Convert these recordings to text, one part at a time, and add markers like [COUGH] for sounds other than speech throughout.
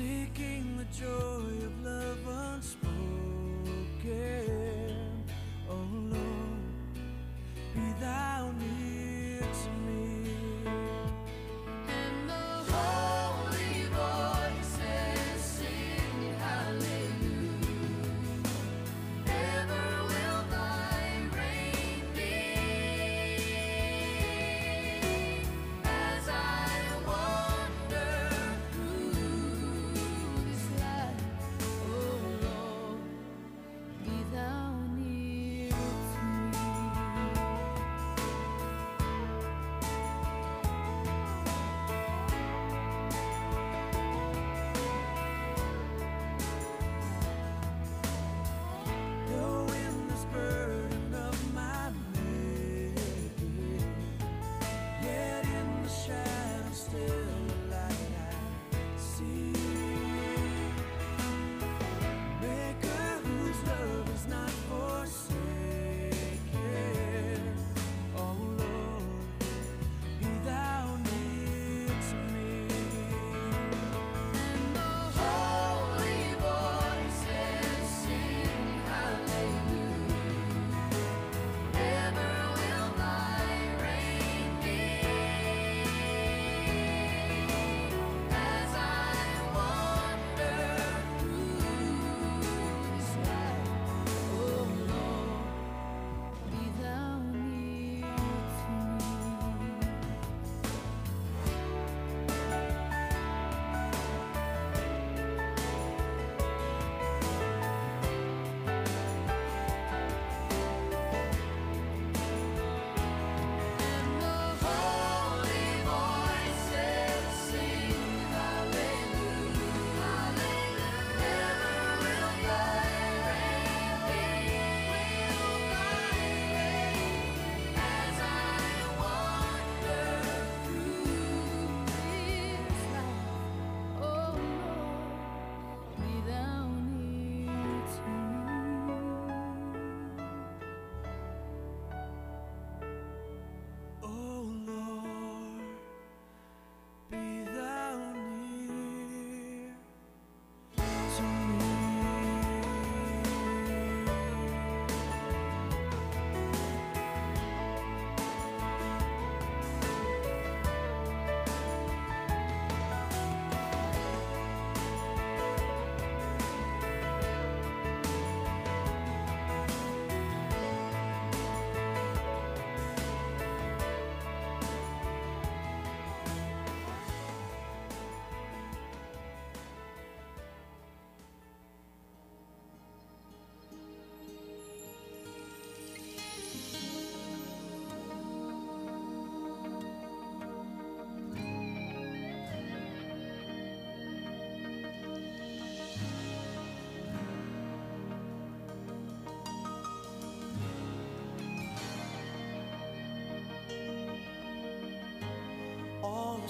seeking the joy of love.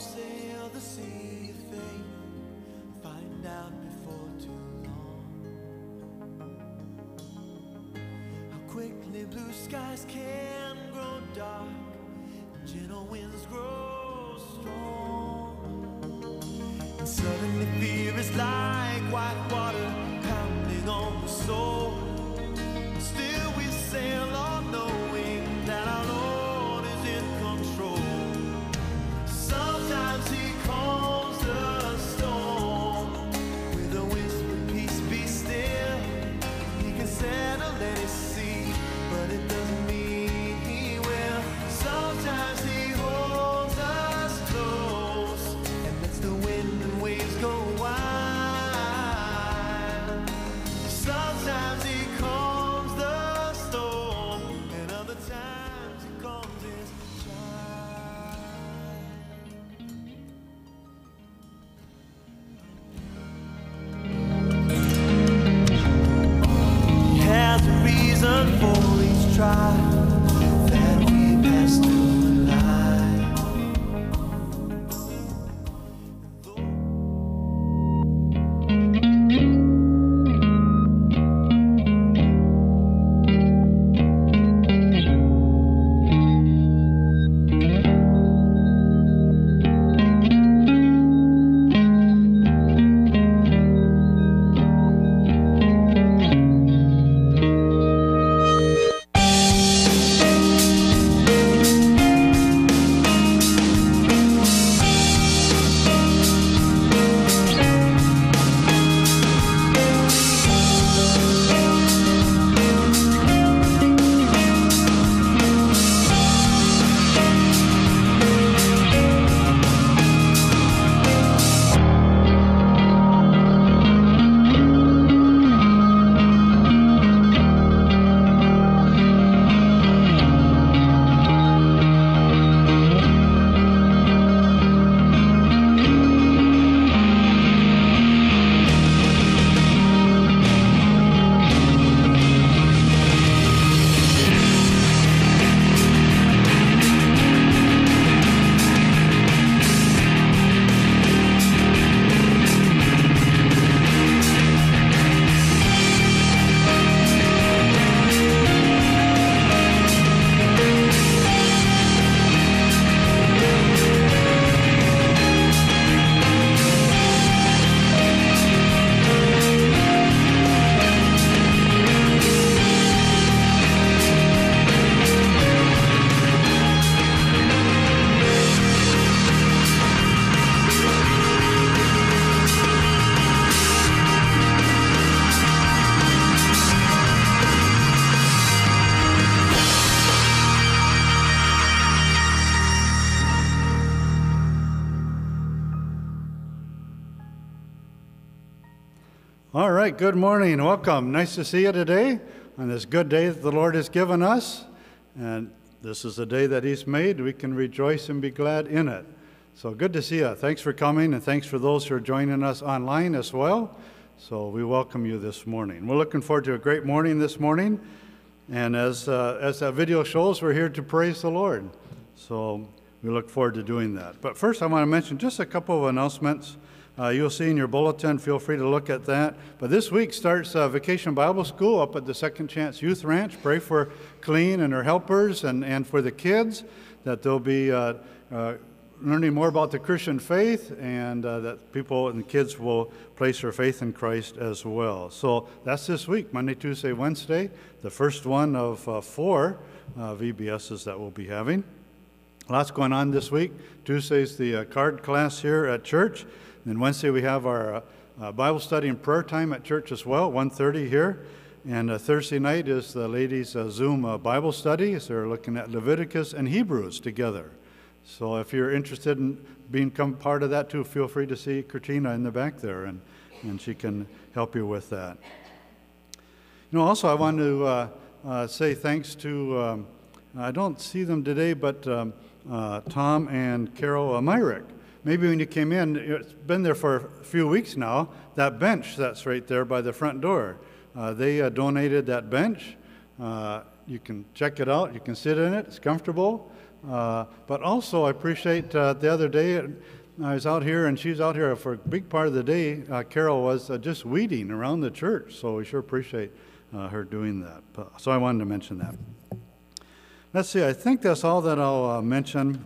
sail the sea of thing, find out before too long. How quickly blue skies can grow dark, gentle winds grow strong. And suddenly fear is like white water pounding on the soul. reason for each try. Good morning. Welcome. Nice to see you today on this good day that the Lord has given us. And this is the day that He's made. We can rejoice and be glad in it. So good to see you. Thanks for coming, and thanks for those who are joining us online as well. So we welcome you this morning. We're looking forward to a great morning this morning. And as, uh, as that video shows, we're here to praise the Lord. So we look forward to doing that. But first, I want to mention just a couple of announcements. Uh, you'll see in your bulletin, feel free to look at that. But this week starts uh, Vacation Bible School up at the Second Chance Youth Ranch. Pray for Colleen and her helpers and, and for the kids that they'll be uh, uh, learning more about the Christian faith and uh, that people and the kids will place their faith in Christ as well. So that's this week, Monday, Tuesday, Wednesday, the first one of uh, four VBSs that we'll be having. Lots going on this week. Tuesday's the card class here at church. Then Wednesday we have our uh, uh, Bible study and prayer time at church as well, 1.30 here. And uh, Thursday night is the ladies' uh, Zoom uh, Bible study. So they're looking at Leviticus and Hebrews together. So if you're interested in being part of that too, feel free to see Katrina in the back there, and, and she can help you with that. You know, also I want to uh, say thanks to, um, I don't see them today, but um, Tom and Carol Myrick maybe when you came in, it's been there for a few weeks now, that bench that's right there by the front door. Uh, they uh, donated that bench. Uh, you can check it out, you can sit in it, it's comfortable. Uh, but also, I appreciate uh, the other day, I was out here and she's out here for a big part of the day. Uh, Carol was just weeding around the church, so we sure appreciate her doing that. So I wanted to mention that. Let's see, I think that's all that I'll mention.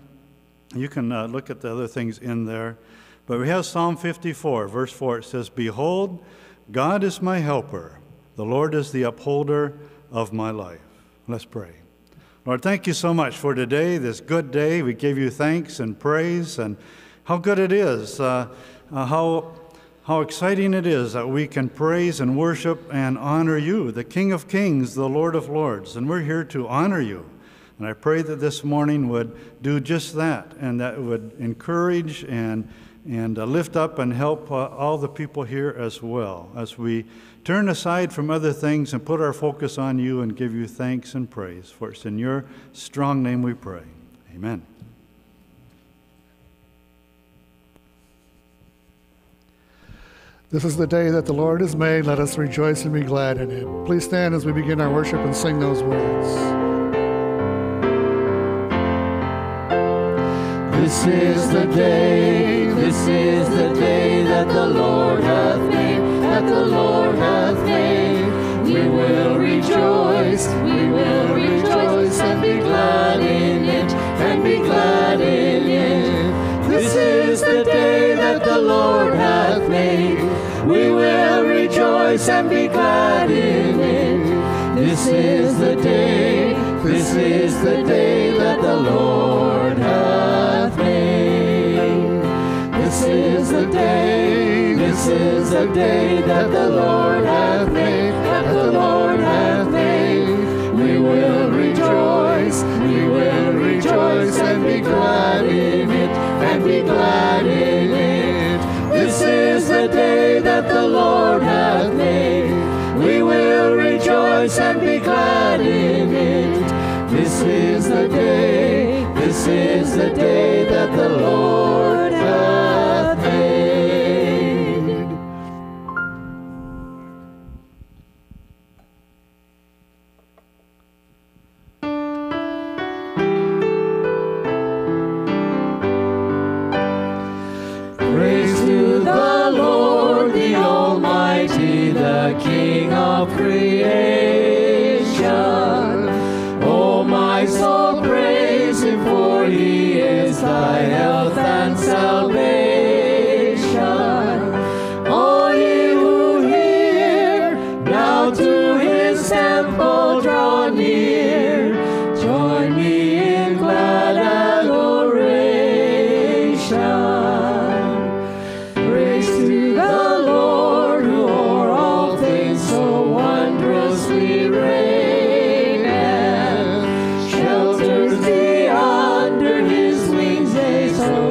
You can uh, look at the other things in there. But we have Psalm 54, verse 4. It says, Behold, God is my helper. The Lord is the upholder of my life. Let's pray. Lord, thank you so much for today, this good day. We give you thanks and praise, and how good it is, uh, uh, how, how exciting it is that we can praise and worship and honor you, the King of Kings, the Lord of Lords. And we're here to honor you. And I pray that this morning would do just that and that it would encourage and, and uh, lift up and help uh, all the people here as well as we turn aside from other things and put our focus on you and give you thanks and praise. For it's in your strong name we pray. Amen. This is the day that the Lord has made. Let us rejoice and be glad in it. Please stand as we begin our worship and sing those words. This is the day, this is the day that the Lord hath made, that the Lord hath made. We will rejoice, we will rejoice and be glad in it, and be glad in it. This is the day that the Lord hath made. We will rejoice and be glad in it. This is the day, this is the day that the Lord this is the day that the Lord hath made, that the Lord hath made. We will rejoice, we will rejoice and be glad in it, and be glad in it. This is the day that the Lord hath made. We will rejoice and be glad in it. This is the day, this is the day that the Lord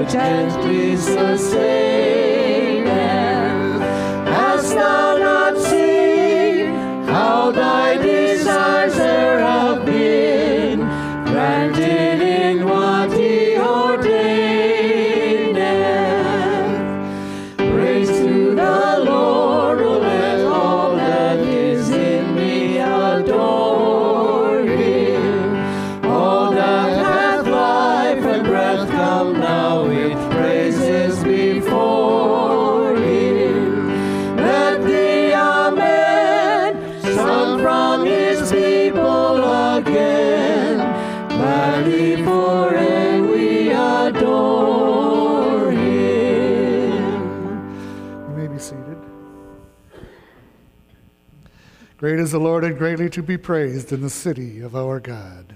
they so gently sustaineth. Hast the Lord and greatly to be praised in the city of our God.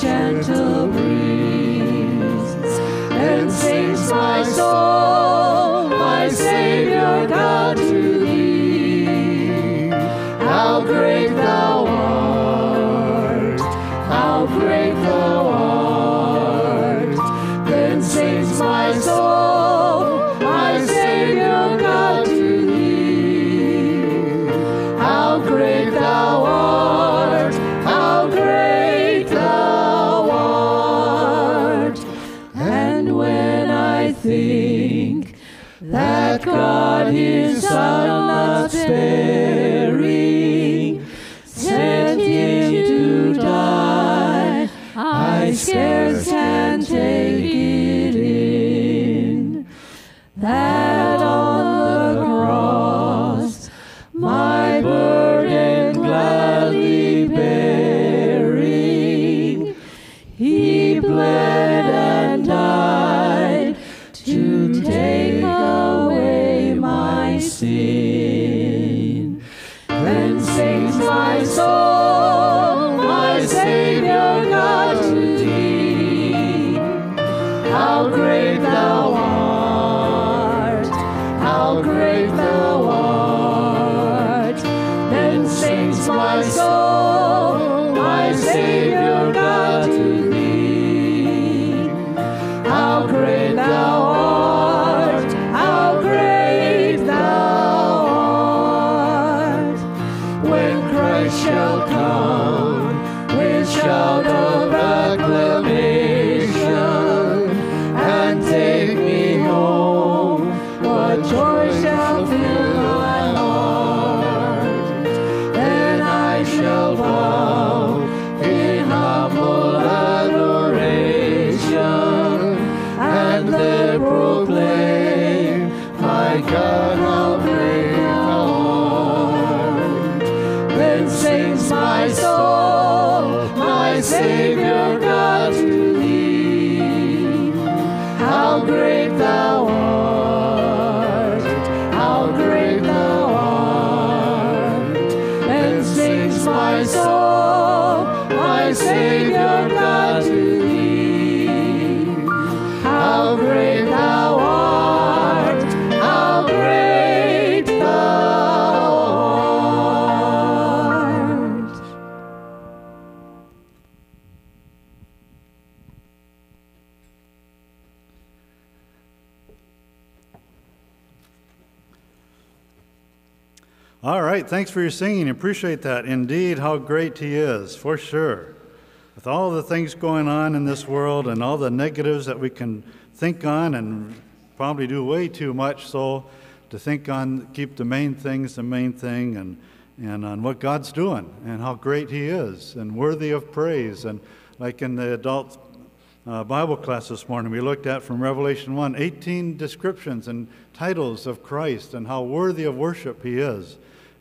gentle thanks for your singing. Appreciate that. Indeed, how great He is, for sure. With all the things going on in this world and all the negatives that we can think on and probably do way too much, so to think on, keep the main things the main thing and, and on what God's doing and how great He is and worthy of praise. And like in the adult uh, Bible class this morning, we looked at from Revelation 1 18 descriptions and titles of Christ and how worthy of worship He is.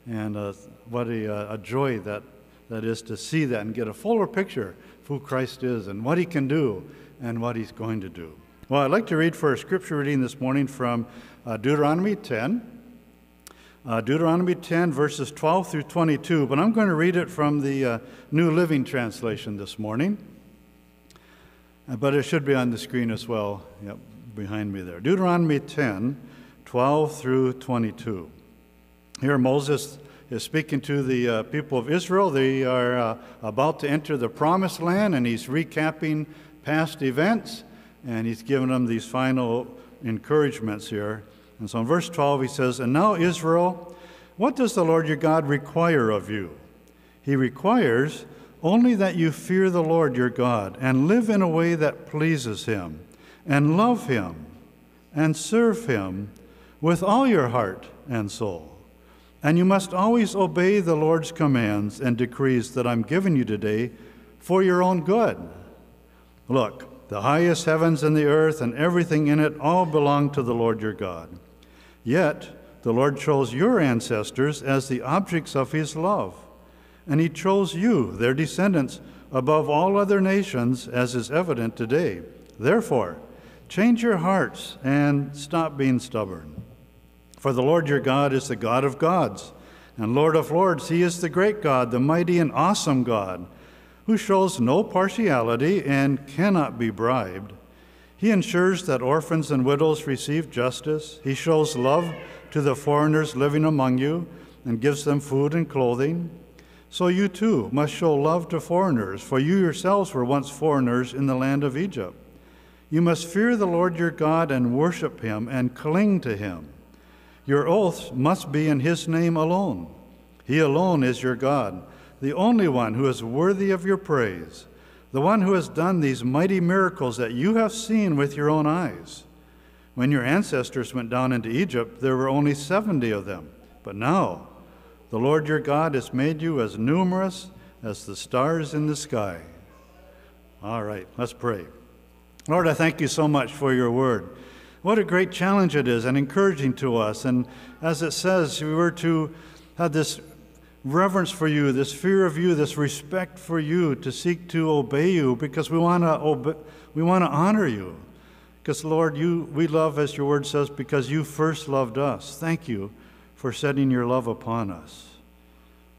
And uh, what a, uh, a joy that, that is to see that and get a fuller picture of who Christ is and what He can do and what He's going to do. Well, I'd like to read for a scripture reading this morning from uh, Deuteronomy 10. Uh, Deuteronomy 10, verses 12 through 22, but I'm going to read it from the uh, New Living Translation this morning. Uh, but it should be on the screen as well, yep, behind me there. Deuteronomy 10, 12 through 22. Here, Moses is speaking to the uh, people of Israel. They are uh, about to enter the promised land, and he's recapping past events, and he's giving them these final encouragements here. And so in verse 12, he says, And now, Israel, what does the Lord your God require of you? He requires only that you fear the Lord your God and live in a way that pleases him, and love him, and serve him with all your heart and soul. And you must always obey the Lord's commands and decrees that I'm giving you today for your own good. Look, the highest heavens and the earth and everything in it all belong to the Lord your God. Yet the Lord chose your ancestors as the objects of his love and he chose you, their descendants, above all other nations, as is evident today. Therefore, change your hearts and stop being stubborn. For the Lord your God is the God of gods, and Lord of lords. He is the great God, the mighty and awesome God, who shows no partiality and cannot be bribed. He ensures that orphans and widows receive justice. He shows love to the foreigners living among you and gives them food and clothing. So you too must show love to foreigners, for you yourselves were once foreigners in the land of Egypt. You must fear the Lord your God and worship him and cling to him. Your oaths must be in his name alone. He alone is your God, the only one who is worthy of your praise, the one who has done these mighty miracles that you have seen with your own eyes. When your ancestors went down into Egypt, there were only 70 of them, but now the Lord your God has made you as numerous as the stars in the sky. All right, let's pray. Lord, I thank you so much for your word. What a great challenge it is and encouraging to us. And as it says, we were to have this reverence for you, this fear of you, this respect for you, to seek to obey you because we want to obey, we want to honor you. Because Lord, you we love as your word says because you first loved us. Thank you for setting your love upon us.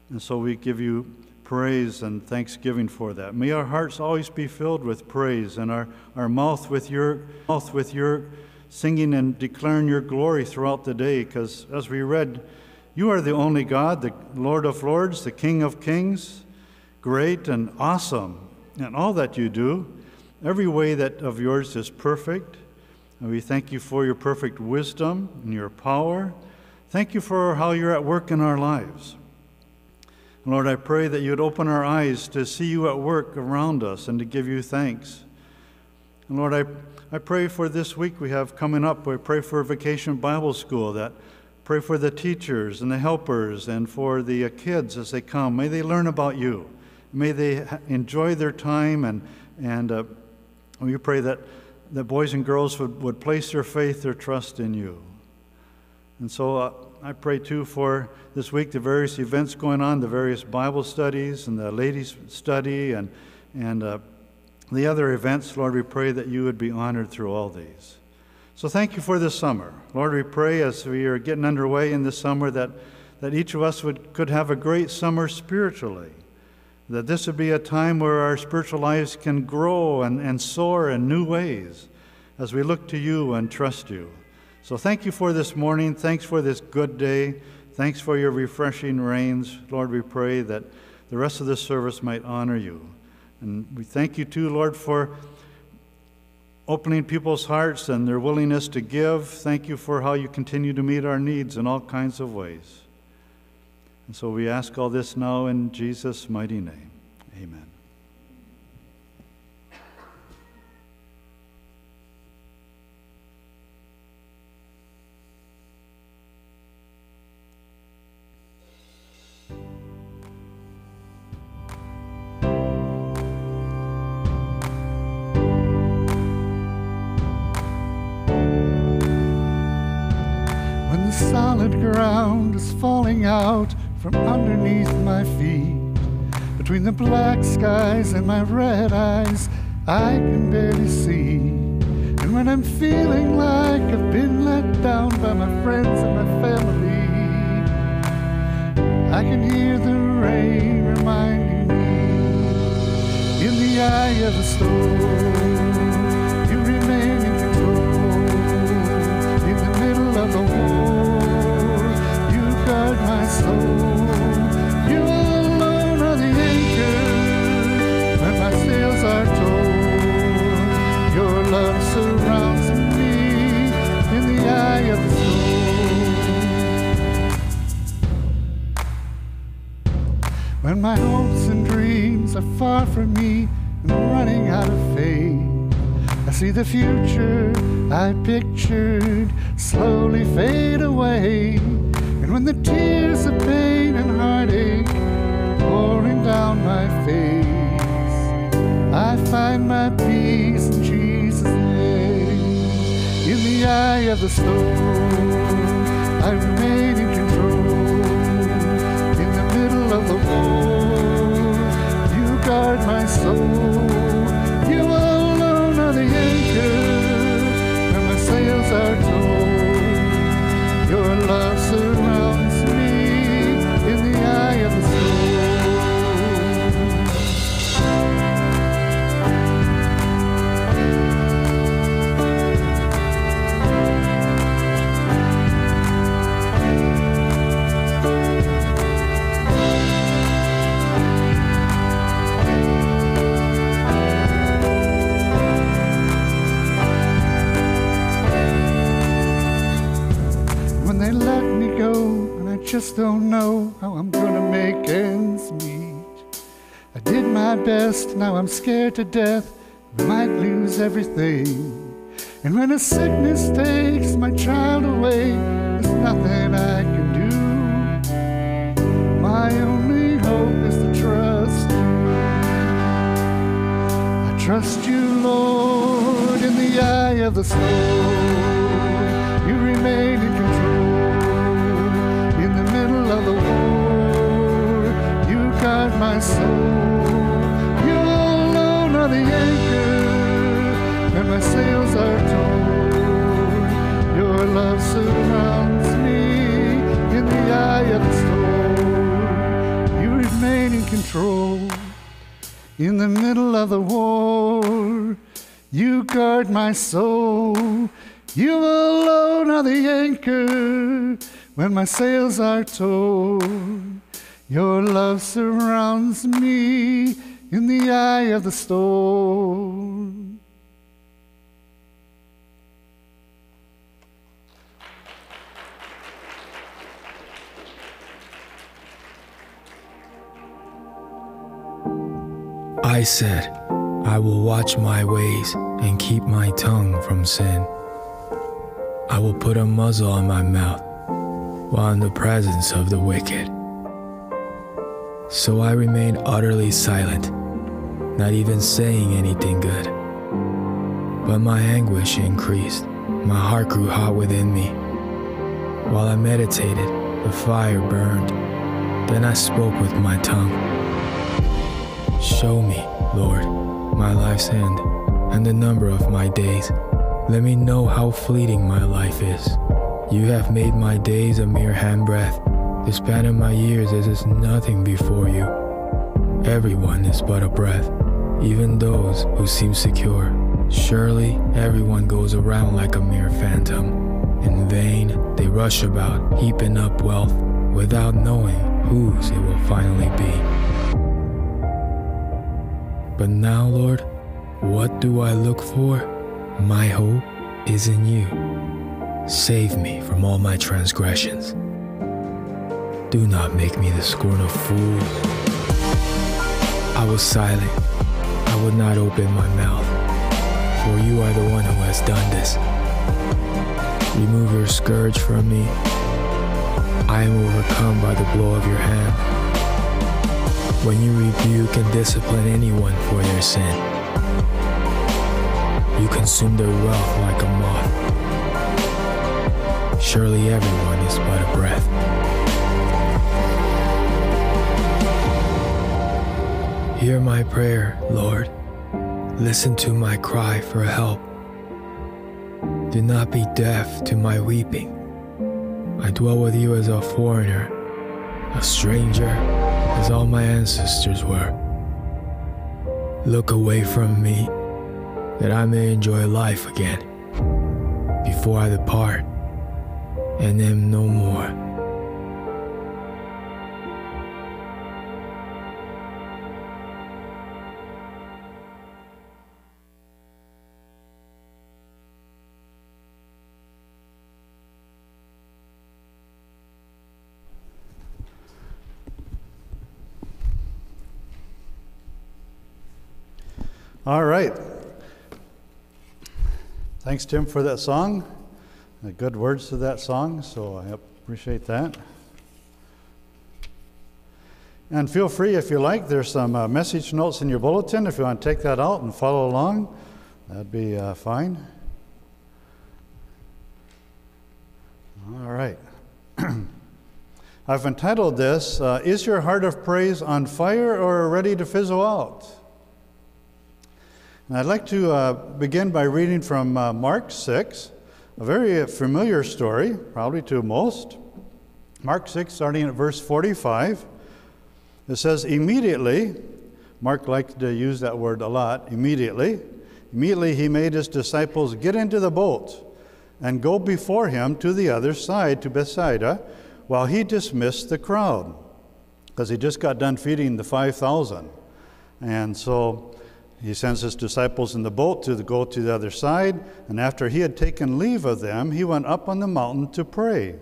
And so we give you praise and thanksgiving for that. May our hearts always be filled with praise and our, our mouth with your mouth with your singing and declaring your glory throughout the day, because as we read, you are the only God, the Lord of Lords, the King of Kings, great and awesome and all that you do. Every way that of yours is perfect. And we thank you for your perfect wisdom and your power Thank you for how you're at work in our lives. Lord, I pray that you would open our eyes to see you at work around us and to give you thanks. And Lord, I, I pray for this week we have coming up. We pray for Vacation Bible School that pray for the teachers and the helpers and for the kids as they come. May they learn about you. May they enjoy their time and, and uh, we pray that, that boys and girls would, would place their faith, their trust in you. And so uh, I pray too for this week the various events going on, the various Bible studies and the ladies' study and, and uh, the other events. Lord, we pray that you would be honored through all these. So thank you for this summer. Lord, we pray as we are getting underway in this summer that, that each of us would, could have a great summer spiritually. That this would be a time where our spiritual lives can grow and, and soar in new ways as we look to you and trust you. So thank you for this morning. Thanks for this good day. Thanks for your refreshing rains. Lord, we pray that the rest of this service might honor you. And we thank you too, Lord, for opening people's hearts and their willingness to give. Thank you for how you continue to meet our needs in all kinds of ways. And so we ask all this now in Jesus' mighty name. Amen. Solid ground is falling out from underneath my feet. Between the black skies and my red eyes, I can barely see. And when I'm feeling like I've been let down by my friends and my family, I can hear the rain reminding me in the eye of the storm, you remain in control. In the middle of the war, my soul. You alone are the anchor when my sails are torn. Your love surrounds me in the eye of the storm. When my hopes and dreams are far from me and I'm running out of faith, I see the future I pictured slowly fade away. And when the tears of pain and heartache pouring down my face, I find my peace in Jesus' name. In the eye of the storm, I remain in control. In the middle of the war, you guard my soul. You alone are the anchor when my sails are just don't know how I'm gonna make ends meet. I did my best, now I'm scared to death, I might lose everything. And when a sickness takes my child away, there's nothing I can do. My only hope is to trust you. I trust you, Lord, in the eye of the storm. You remain of the war. You guard my soul. You alone are the anchor and my sails are torn. Your love surrounds me in the eye of the storm. You remain in control in the middle of the war. You guard my soul. You alone are the anchor when my sails are torn. Your love surrounds me in the eye of the storm. I said, I will watch my ways and keep my tongue from sin. I will put a muzzle on my mouth while in the presence of the wicked. So I remained utterly silent, not even saying anything good. But my anguish increased, my heart grew hot within me. While I meditated, the fire burned. Then I spoke with my tongue. Show me, Lord, my life's end and the number of my days. Let me know how fleeting my life is. You have made my days a mere handbreadth. The span of my years is as nothing before you. Everyone is but a breath, even those who seem secure. Surely everyone goes around like a mere phantom. In vain, they rush about, heaping up wealth, without knowing whose it will finally be. But now, Lord, what do I look for? My hope is in you. Save me from all my transgressions. Do not make me the scorn of fools. I was silent. I would not open my mouth, for you are the one who has done this. Remove your scourge from me. I am overcome by the blow of your hand. When you rebuke and discipline anyone for their sin, you consume their wealth like a moth. Surely everyone is but a breath. Hear my prayer, Lord. Listen to my cry for help. Do not be deaf to my weeping. I dwell with you as a foreigner, a stranger, as all my ancestors were. Look away from me, that I may enjoy life again, before I depart and am no more. All right. Thanks, Tim, for that song. The good words to that song, so I appreciate that. And feel free, if you like, there's some uh, message notes in your bulletin. If you want to take that out and follow along, that'd be uh, fine. All right. [CLEARS THROAT] I've entitled this uh, Is Your Heart of Praise on Fire or Ready to Fizzle Out? And I'd like to uh, begin by reading from uh, Mark 6, a very familiar story, probably to most. Mark 6, starting at verse 45. It says, Immediately, Mark liked to use that word a lot, immediately. Immediately he made his disciples get into the boat and go before him to the other side, to Bethsaida, while he dismissed the crowd. Because he just got done feeding the 5,000. And so he sends his disciples in the boat to go to the other side, and after he had taken leave of them, he went up on the mountain to pray.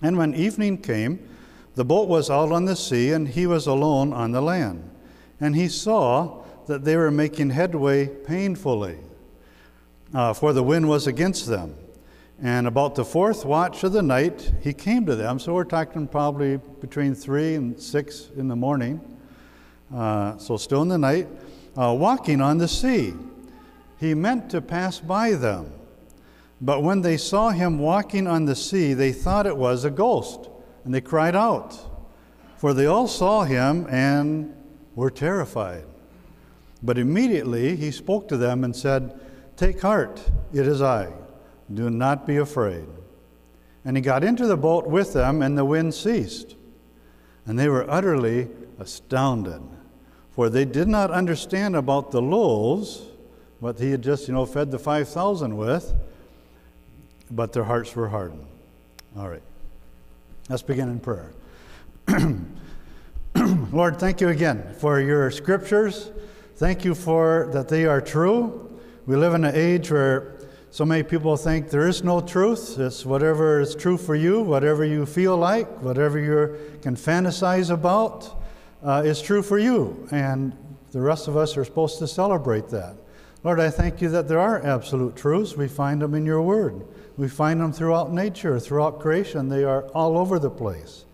And when evening came, the boat was out on the sea, and he was alone on the land. And he saw that they were making headway painfully, uh, for the wind was against them. And about the fourth watch of the night, he came to them. So we're talking probably between three and six in the morning. Uh, so still in the night uh, walking on the sea. He meant to pass by them. But when they saw him walking on the sea, they thought it was a ghost, and they cried out. For they all saw him and were terrified. But immediately he spoke to them and said, Take heart, it is I. Do not be afraid. And he got into the boat with them, and the wind ceased. And they were utterly astounded for they did not understand about the loaves, what he had just, you know, fed the 5,000 with, but their hearts were hardened. All right. Let's begin in prayer. [CLEARS THROAT] Lord, thank you again for your scriptures. Thank you for that they are true. We live in an age where so many people think there is no truth. It's whatever is true for you, whatever you feel like, whatever you can fantasize about uh, is true for you, and the rest of us are supposed to celebrate that. Lord, I thank you that there are absolute truths. We find them in your word. We find them throughout nature, throughout creation. They are all over the place.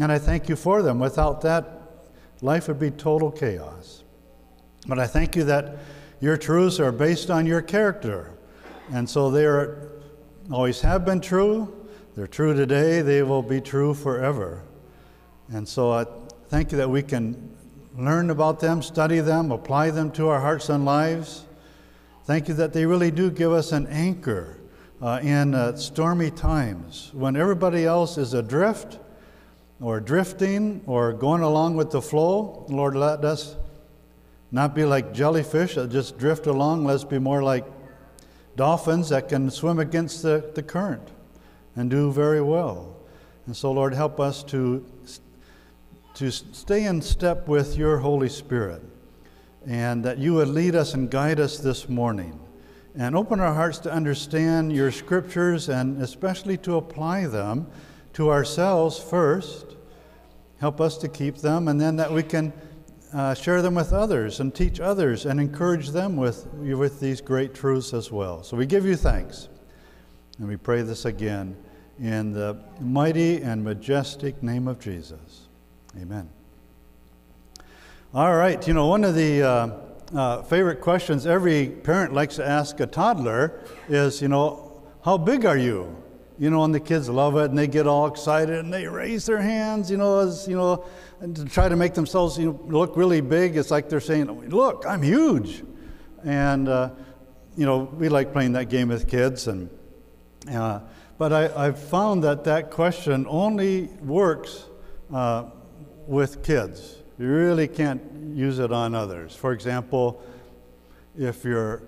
And I thank you for them. Without that, life would be total chaos. But I thank you that your truths are based on your character. And so they are, always have been true. They're true today. They will be true forever. And so I Thank you that we can learn about them, study them, apply them to our hearts and lives. Thank you that they really do give us an anchor uh, in uh, stormy times when everybody else is adrift or drifting or going along with the flow. Lord, let us not be like jellyfish that just drift along. Let's be more like dolphins that can swim against the, the current and do very well. And so, Lord, help us to to stay in step with your Holy Spirit and that you would lead us and guide us this morning and open our hearts to understand your scriptures and especially to apply them to ourselves first. Help us to keep them and then that we can uh, share them with others and teach others and encourage them with, with these great truths as well. So we give you thanks and we pray this again in the mighty and majestic name of Jesus. Amen. All right, you know, one of the uh, uh, favorite questions every parent likes to ask a toddler is, you know, how big are you you know, and the kids love it and they get all excited and they raise their hands, you know, as, you know, to try to make themselves, you know, look really big. It's like they're saying, look, I'm huge. And, uh, you know, we like playing that game with kids. And, uh, but I, I've found that that question only works uh, with kids. You really can't use it on others. For example, if you're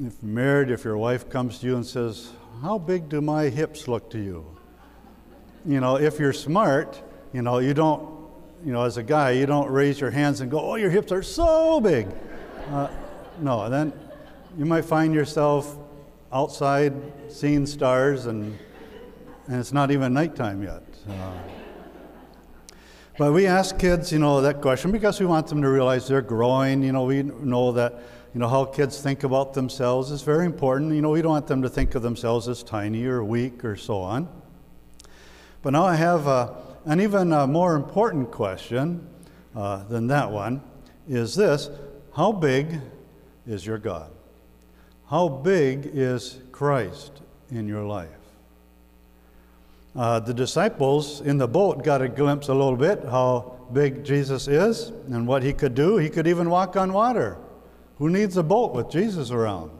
if married, if your wife comes to you and says, How big do my hips look to you? You know, if you're smart, you know, you don't, you know, as a guy, you don't raise your hands and go, Oh, your hips are so big. Uh, no, then you might find yourself outside seeing stars and, and it's not even nighttime yet. Uh, but we ask kids, you know, that question because we want them to realize they're growing. You know, we know that, you know, how kids think about themselves is very important. You know, we don't want them to think of themselves as tiny or weak or so on. But now I have uh, an even uh, more important question uh, than that one is this How big is your God? How big is Christ in your life? Uh, the disciples in the boat got a glimpse a little bit how big Jesus is and what he could do. He could even walk on water. Who needs a boat with Jesus around?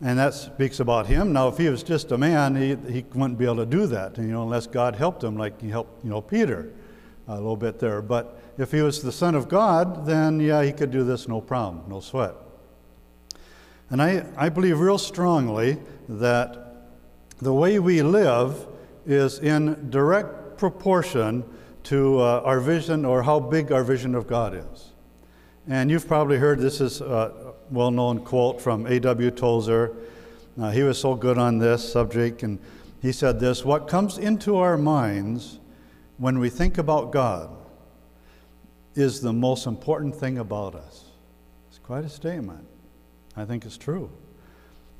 And that speaks about him. Now, if he was just a man, he, he wouldn't be able to do that, you know, unless God helped him, like he helped, you know, Peter a little bit there. But if he was the Son of God, then yeah, he could do this no problem, no sweat. And I, I believe real strongly that the way we live is in direct proportion to uh, our vision or how big our vision of God is. And you've probably heard this is a well known quote from A.W. Tozer. Uh, he was so good on this subject, and he said this What comes into our minds when we think about God is the most important thing about us. It's quite a statement. I think it's true.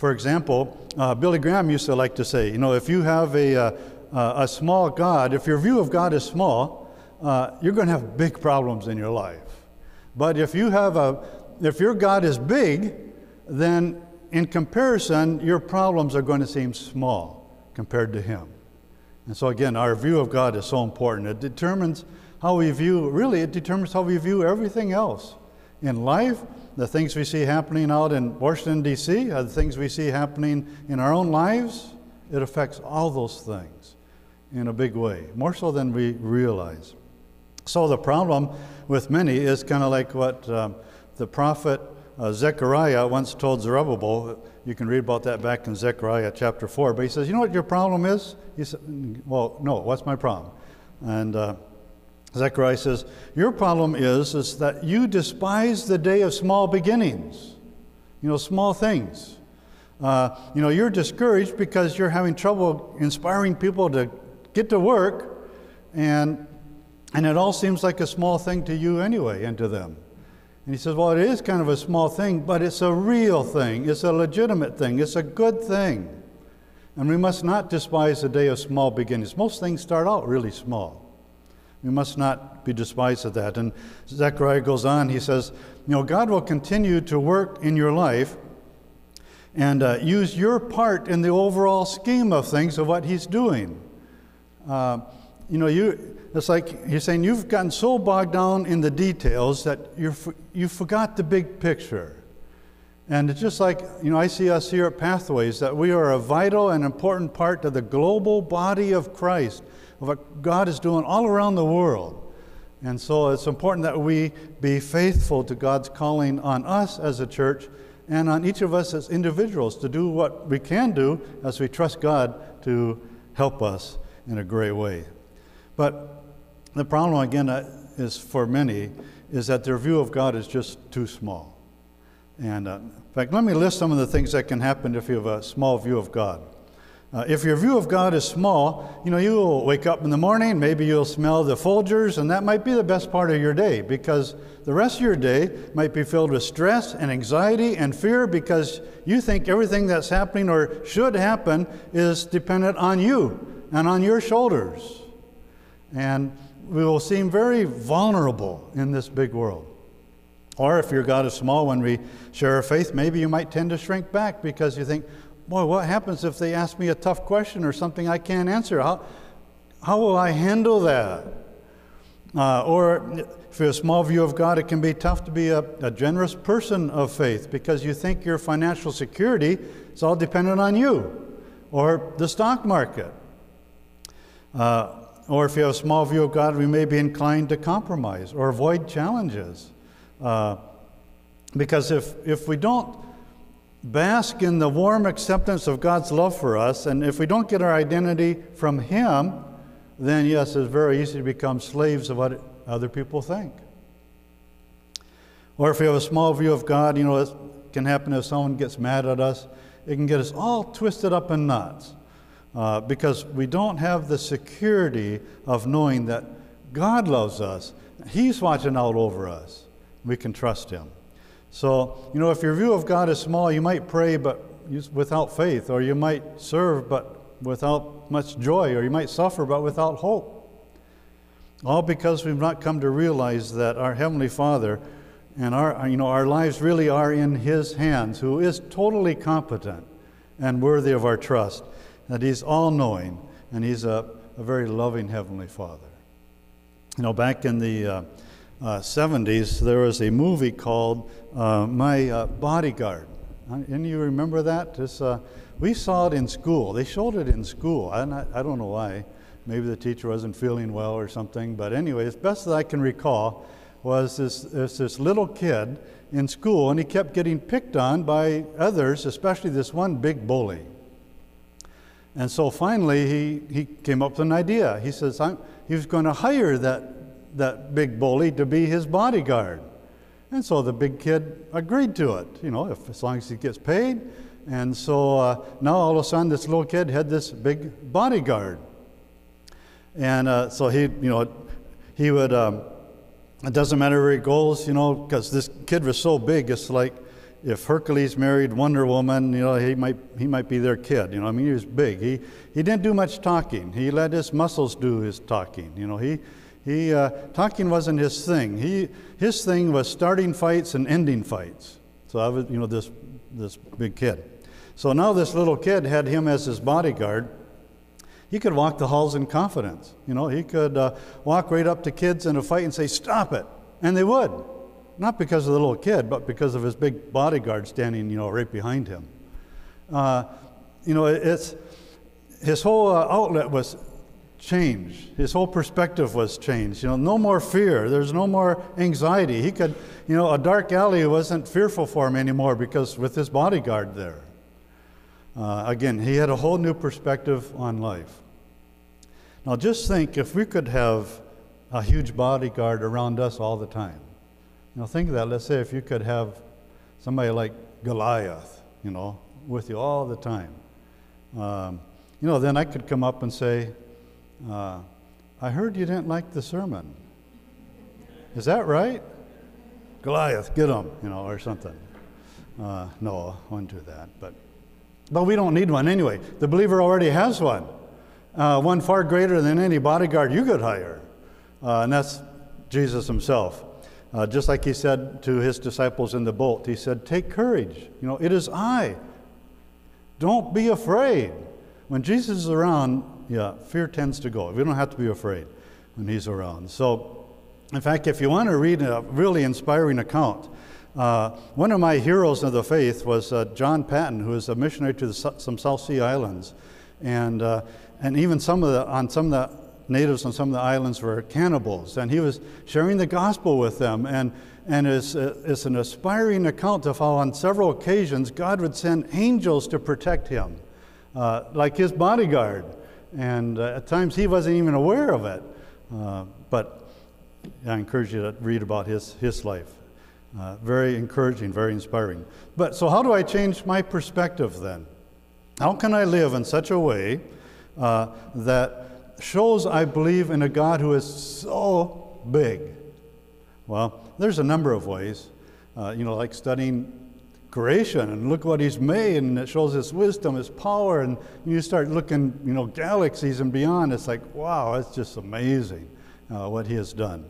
For example, uh, Billy Graham used to like to say, you know, if you have a, uh, a small God, if your view of God is small, uh, you're going to have big problems in your life. But if you have a, if your God is big, then in comparison, your problems are going to seem small compared to Him. And so again, our view of God is so important. It determines how we view, really, it determines how we view everything else in life the things we see happening out in Washington, D.C., the things we see happening in our own lives, it affects all those things in a big way, more so than we realize. So the problem with many is kind of like what um, the prophet uh, Zechariah once told Zerubbabel. You can read about that back in Zechariah chapter 4. But he says, You know what your problem is? He said, Well, no, what's my problem? And uh, Zechariah says, Your problem is, is that you despise the day of small beginnings, you know, small things. Uh, you know, you're discouraged because you're having trouble inspiring people to get to work, and, and it all seems like a small thing to you anyway and to them. And he says, Well, it is kind of a small thing, but it's a real thing. It's a legitimate thing. It's a good thing. And we must not despise the day of small beginnings. Most things start out really small. We must not be despised of that. And Zechariah goes on, he says, You know, God will continue to work in your life and uh, use your part in the overall scheme of things of what He's doing. Uh, you know, you, it's like he's saying you've gotten so bogged down in the details that you you forgot the big picture. And it's just like, you know, I see us here at Pathways that we are a vital and important part of the global body of Christ of what God is doing all around the world. And so it's important that we be faithful to God's calling on us as a church and on each of us as individuals to do what we can do as we trust God to help us in a great way. But the problem, again, uh, is for many, is that their view of God is just too small. And uh, in fact, let me list some of the things that can happen if you have a small view of God. Uh, if your view of God is small, you know, you'll wake up in the morning, maybe you'll smell the Folgers, and that might be the best part of your day because the rest of your day might be filled with stress and anxiety and fear because you think everything that's happening or should happen is dependent on you and on your shoulders. And we will seem very vulnerable in this big world. Or if your God is small, when we share our faith, maybe you might tend to shrink back because you think, boy, what happens if they ask me a tough question or something I can't answer? How, how will I handle that? Uh, or if you have a small view of God, it can be tough to be a, a generous person of faith because you think your financial security is all dependent on you or the stock market. Uh, or if you have a small view of God, we may be inclined to compromise or avoid challenges. Uh, because if, if we don't bask in the warm acceptance of God's love for us, and if we don't get our identity from Him, then yes, it's very easy to become slaves of what other people think. Or if we have a small view of God, you know, it can happen if someone gets mad at us, it can get us all twisted up in knots uh, because we don't have the security of knowing that God loves us. He's watching out over us. We can trust Him. So, you know, if your view of God is small, you might pray but without faith, or you might serve but without much joy, or you might suffer but without hope. All because we've not come to realize that our Heavenly Father and our, you know, our lives really are in His hands, who is totally competent and worthy of our trust, that He's all knowing, and He's a, a very loving Heavenly Father. You know, back in the uh, uh, 70s, there was a movie called uh, My uh, Bodyguard. Any you remember that? This, uh, we saw it in school. They showed it in school. I, I don't know why. Maybe the teacher wasn't feeling well or something. But anyway, as best as I can recall, was this, this, this little kid in school, and he kept getting picked on by others, especially this one big bully. And so finally, he, he came up with an idea. He says I'm, he was going to hire that, that big bully to be his bodyguard. And so the big kid agreed to it, you know, if, as long as he gets paid. And so uh, now all of a sudden, this little kid had this big bodyguard. And uh, so he, you know, he would, um, it doesn't matter where he goes, you know, because this kid was so big, it's like if Hercules married Wonder Woman, you know, he might, he might be their kid. You know, I mean, he was big. He, he didn't do much talking. He let his muscles do his talking. You know, he, he, uh, talking wasn't his thing. He, his thing was starting fights and ending fights. So I was, you know, this, this big kid. So now this little kid had him as his bodyguard. He could walk the halls in confidence. You know, he could uh, walk right up to kids in a fight and say, "Stop it," and they would. Not because of the little kid, but because of his big bodyguard standing, you know, right behind him. Uh, you know, it's his whole uh, outlet was changed. His whole perspective was changed. You know, no more fear. There's no more anxiety. He could, you know, a dark alley wasn't fearful for him anymore because with his bodyguard there. Uh, again, he had a whole new perspective on life. Now, just think if we could have a huge bodyguard around us all the time. You know, think of that. Let's say if you could have somebody like Goliath, you know, with you all the time. Um, you know, then I could come up and say, uh, I heard you didn't like the sermon. Is that right? Goliath, get him, you know, or something. Uh, no, I wouldn't do that. But, but we don't need one anyway. The believer already has one, uh, one far greater than any bodyguard you could hire, uh, and that's Jesus himself. Uh, just like he said to his disciples in the boat, he said, Take courage. You know, it is I. Don't be afraid. When Jesus is around, yeah, fear tends to go. We don't have to be afraid when he's around. So, in fact, if you want to read a really inspiring account, uh, one of my heroes of the faith was uh, John Paton, who was a missionary to the, some South Sea islands. And, uh, and even some of the, on some of the natives on some of the islands were cannibals, and he was sharing the gospel with them. And, and it's, it's an aspiring account of how, on several occasions, God would send angels to protect him, uh, like his bodyguard. And uh, at times he wasn't even aware of it. Uh, but I encourage you to read about his, his life. Uh, very encouraging, very inspiring. But so, how do I change my perspective then? How can I live in such a way uh, that shows I believe in a God who is so big. Well, there's a number of ways. Uh, you know, like studying creation and look what he's made and it shows his wisdom his power and you start looking you know galaxies and beyond it's like wow it's just amazing uh, what he has done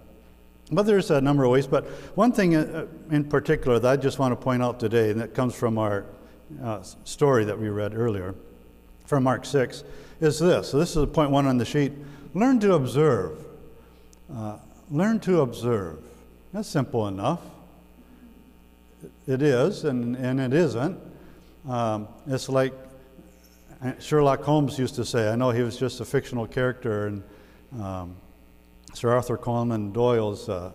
but there's a number of ways but one thing uh, in particular that i just want to point out today and that comes from our uh, story that we read earlier from Mark 6 is this. So, this is point one on the sheet. Learn to observe. Uh, learn to observe. That's simple enough. It is, and, and it isn't. Um, it's like Sherlock Holmes used to say. I know he was just a fictional character, and um, Sir Arthur Conan Doyle's uh,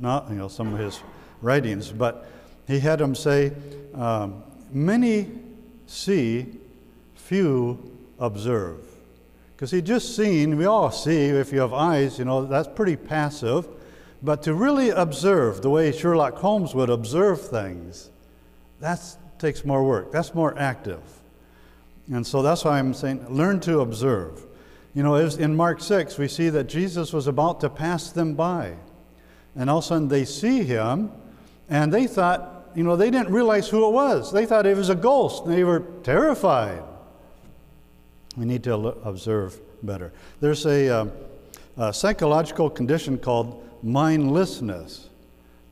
not you know some of his writings, but he had him say, um, "Many see, few observe." Because he just seen, we all see, if you have eyes, you know, that's pretty passive. But to really observe the way Sherlock Holmes would observe things, that takes more work. That's more active. And so that's why I'm saying learn to observe. You know, in Mark 6, we see that Jesus was about to pass them by. And all of a sudden they see him, and they thought, you know, they didn't realize who it was. They thought it was a ghost. They were terrified. We need to observe better. There's a, um, a psychological condition called mindlessness.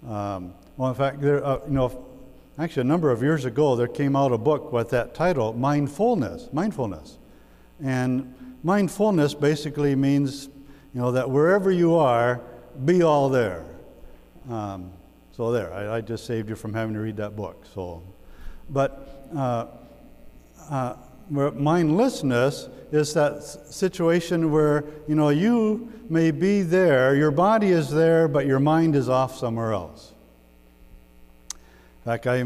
Um, well, in fact, there, uh, you know, actually, a number of years ago, there came out a book with that title, Mindfulness. Mindfulness. And mindfulness basically means, you know, that wherever you are, be all there. Um, so there, I, I, just saved you from having to read that book. So, but uh, uh, mindlessness is that situation where you know you may be there, your body is there, but your mind is off somewhere else. In fact, I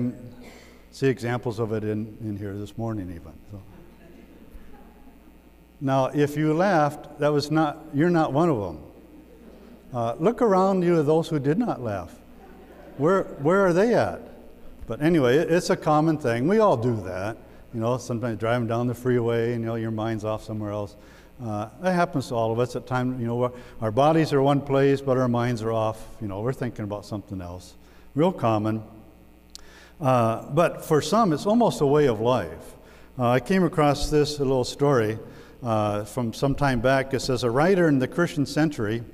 see examples of it in, in here this morning, even. So. Now, if you laughed, that was not you're not one of them. Uh, look around you, those who did not laugh. Where where are they at? But anyway, it's a common thing. We all do that. You know, sometimes driving down the freeway and you know your mind's off somewhere else. Uh, that happens to all of us at times. You know, our bodies are one place, but our minds are off. You know, we're thinking about something else. Real common. Uh, but for some, it's almost a way of life. Uh, I came across this little story uh, from some time back. It says a writer in the Christian Century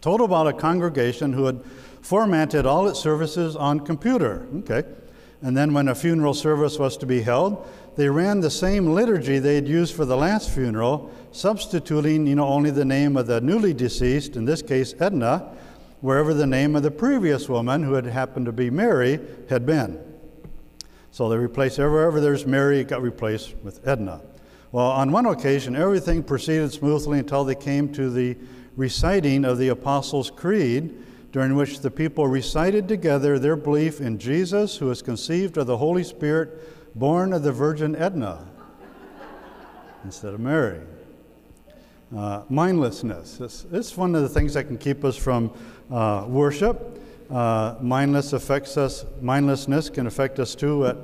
told about a congregation who had formatted all its services on computer. Okay. And then, when a funeral service was to be held, they ran the same liturgy they had used for the last funeral, substituting, you know, only the name of the newly deceased, in this case Edna, wherever the name of the previous woman, who had happened to be Mary, had been. So they replaced wherever there's Mary, it got replaced with Edna. Well, on one occasion, everything proceeded smoothly until they came to the reciting of the Apostles' Creed, during which the people recited together their belief in Jesus, who was conceived of the Holy Spirit, born of the Virgin Edna instead of Mary. Uh, mindlessness. It's, it's, one of the things that can keep us from uh, worship. Uh, mindless affects us. Mindlessness can affect us too. At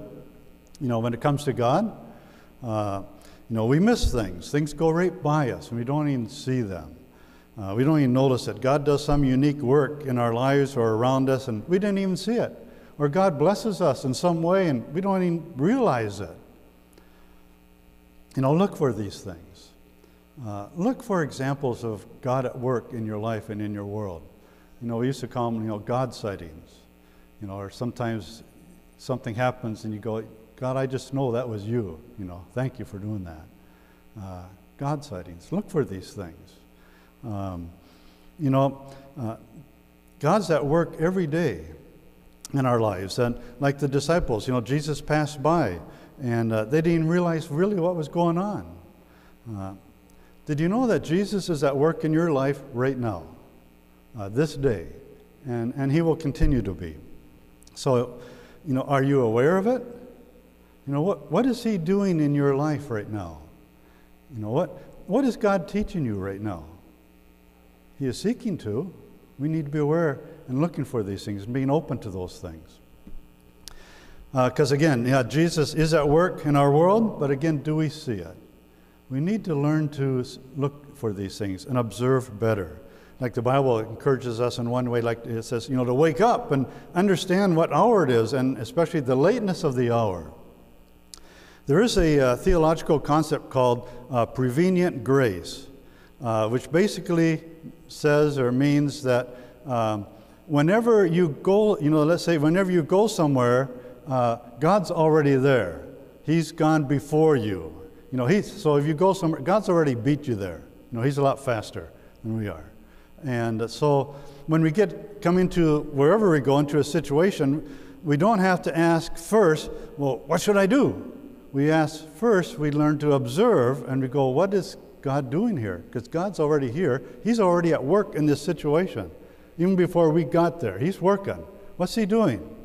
you know, when it comes to God, uh, you know, we miss things. Things go right by us, and we don't even see them. Uh, we don't even notice it. God does some unique work in our lives or around us, and we didn't even see it. Or God blesses us in some way, and we don't even realize it. You know, look for these things. Uh, look for examples of God at work in your life and in your world. You know, we used to call them, you know, God sightings. You know, or sometimes something happens and you go, God, I just know that was you. You know, thank you for doing that. Uh, God sightings. Look for these things. Um, you know, uh, God's at work every day in our lives. And like the disciples, you know, Jesus passed by and uh, they didn't realize really what was going on. Uh, did you know that Jesus is at work in your life right now, uh, this day? And, and he will continue to be. So, you know, are you aware of it? You know, what, what is he doing in your life right now? You know, what, what is God teaching you right now? He is seeking to. We need to be aware and looking for these things and being open to those things. Because uh, again, yeah, Jesus is at work in our world, but again, do we see it? We need to learn to look for these things and observe better. Like the Bible encourages us in one way, like it says, you know, to wake up and understand what hour it is, and especially the lateness of the hour. There is a uh, theological concept called uh, prevenient grace, uh, which basically says or means that um, whenever you go, you know, let's say whenever you go somewhere, uh, God's already there. He's gone before you. You know, he's, so if you go somewhere, God's already beat you there. You know, He's a lot faster than we are. And so when we get come into wherever we go into a situation, we don't have to ask first, well, what should I do? We ask first, we learn to observe and we go, what is God doing here? Because God's already here. He's already at work in this situation. Even before we got there, He's working. What's He doing?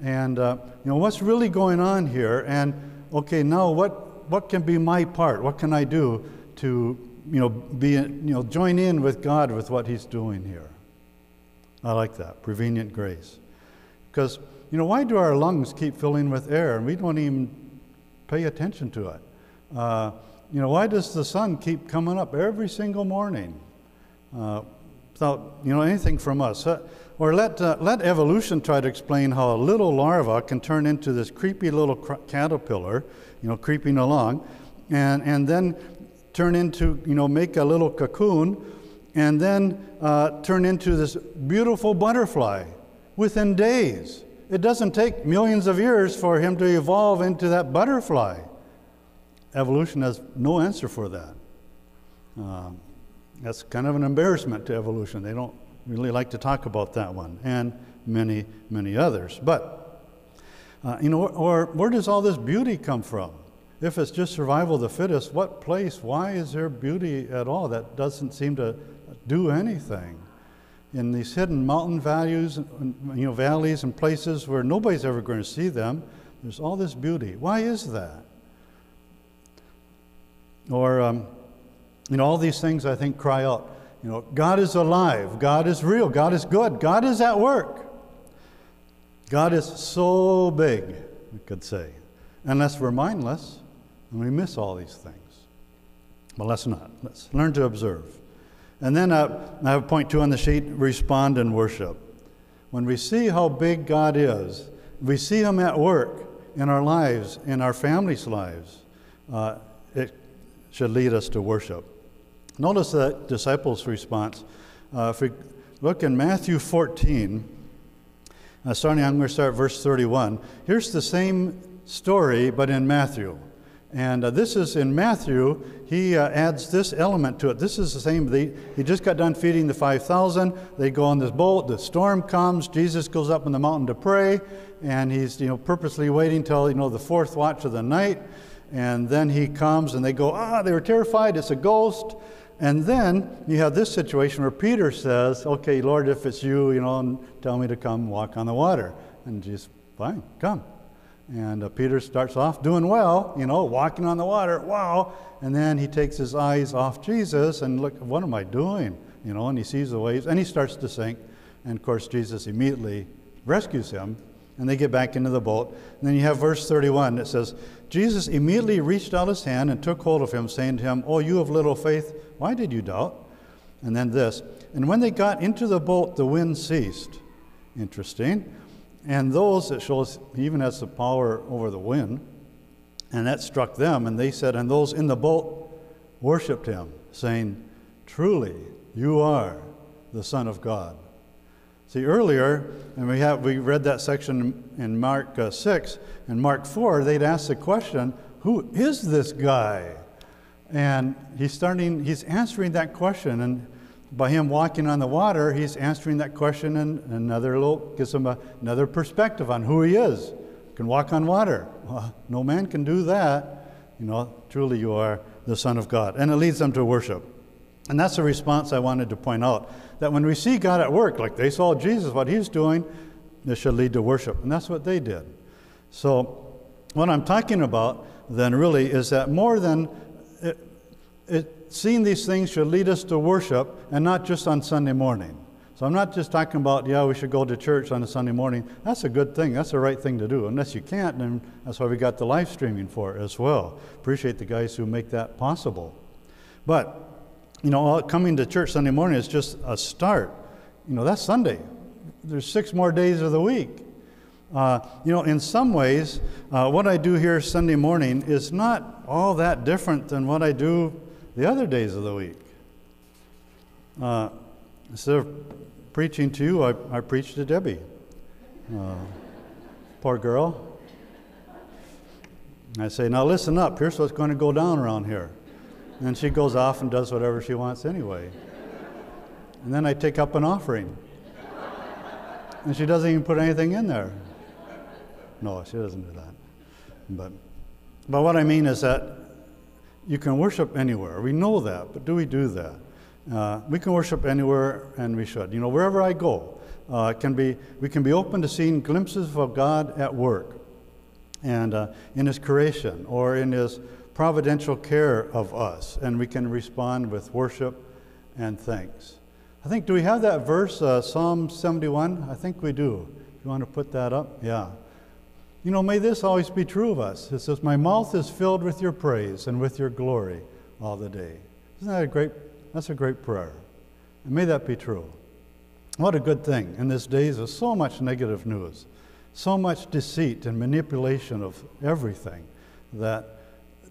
And, uh, you know, what's really going on here? And, okay, now what, what can be my part? What can I do to, you know, be, you know, join in with God with what He's doing here? I like that, prevenient grace. Because, you know, why do our lungs keep filling with air and we don't even pay attention to it? Uh, you know, why does the sun keep coming up every single morning uh, without, you know, anything from us? Uh, or let, uh, let evolution try to explain how a little larva can turn into this creepy little cr- caterpillar, you know, creeping along, and, and then turn into, you know, make a little cocoon, and then uh, turn into this beautiful butterfly within days. It doesn't take millions of years for him to evolve into that butterfly. Evolution has no answer for that. Um, that's kind of an embarrassment to evolution. They don't really like to talk about that one, and many, many others. But, uh, you know, or where does all this beauty come from? If it's just survival of the fittest, what place, why is there beauty at all? That doesn't seem to do anything. In these hidden mountain values, you know, valleys and places where nobody's ever going to see them, there's all this beauty. Why is that? Or, um, you know, all these things I think cry out, you know, God is alive, God is real, God is good, God is at work. God is so big, we could say, unless we're mindless and we miss all these things. But let's not. Let's learn to observe. And then uh, I have point two on the sheet respond and worship. When we see how big God is, we see Him at work in our lives, in our families' lives, uh, it should lead us to worship. Notice the disciples' response. Uh, if we look in Matthew 14, uh, starting, I'm going to start verse 31. Here's the same story, but in Matthew. And uh, this is in Matthew, he uh, adds this element to it. This is the same. They, he just got done feeding the 5,000. They go on this boat. The storm comes. Jesus goes up on the mountain to pray. And he's you know, purposely waiting till you know, the fourth watch of the night. And then he comes and they go, ah, they were terrified. It's a ghost. And then you have this situation where Peter says, okay, Lord, if it's you, you know, tell me to come walk on the water. And Jesus, fine, come. And uh, Peter starts off doing well, you know, walking on the water, wow. And then he takes his eyes off Jesus and look, what am I doing? You know, and he sees the waves and he starts to sink. And of course, Jesus immediately rescues him and they get back into the boat. And then you have verse 31 that says, Jesus immediately reached out his hand and took hold of him, saying to him, Oh, you of little faith, why did you doubt? And then this, and when they got into the boat, the wind ceased. Interesting. And those, it shows even has the power over the wind. And that struck them, and they said, And those in the boat worshiped him, saying, Truly, you are the Son of God. See, earlier, and we, have, we read that section in Mark uh, 6, and Mark 4, they'd ask the question, Who is this guy? And he's starting, he's answering that question. And by him walking on the water, he's answering that question and another little gives him a, another perspective on who he is. Can walk on water. Well, no man can do that. You know, truly you are the Son of God. And it leads them to worship. And that's the response I wanted to point out. That when we see God at work, like they saw Jesus, what he's doing, this should lead to worship. And that's what they did. So, what I'm talking about then really is that more than it, it, seeing these things should lead us to worship and not just on Sunday morning. So I'm not just talking about, yeah, we should go to church on a Sunday morning. That's a good thing. That's the right thing to do. Unless you can't, then that's why we got the live streaming for it as well. Appreciate the guys who make that possible. But, you know, coming to church Sunday morning is just a start. You know, that's Sunday. There's six more days of the week. Uh, you know, in some ways, uh, what I do here Sunday morning is not all that different than what I do the other days of the week. Uh, instead of preaching to you, I, I preach to Debbie. Uh, poor girl. I say, now listen up, here's what's going to go down around here. And she goes off and does whatever she wants anyway. And then I take up an offering. And she doesn't even put anything in there. No, she doesn't do that. But, but what I mean is that you can worship anywhere. We know that, but do we do that? Uh, we can worship anywhere, and we should. You know, wherever I go, uh, can be, we can be open to seeing glimpses of God at work and uh, in His creation or in His providential care of us, and we can respond with worship and thanks. I think, do we have that verse, uh, Psalm 71? I think we do. You want to put that up? Yeah. You know, may this always be true of us. It says, My mouth is filled with your praise and with your glory all the day. Isn't that a great, that's a great prayer. And may that be true. What a good thing in these days of so much negative news, so much deceit and manipulation of everything, that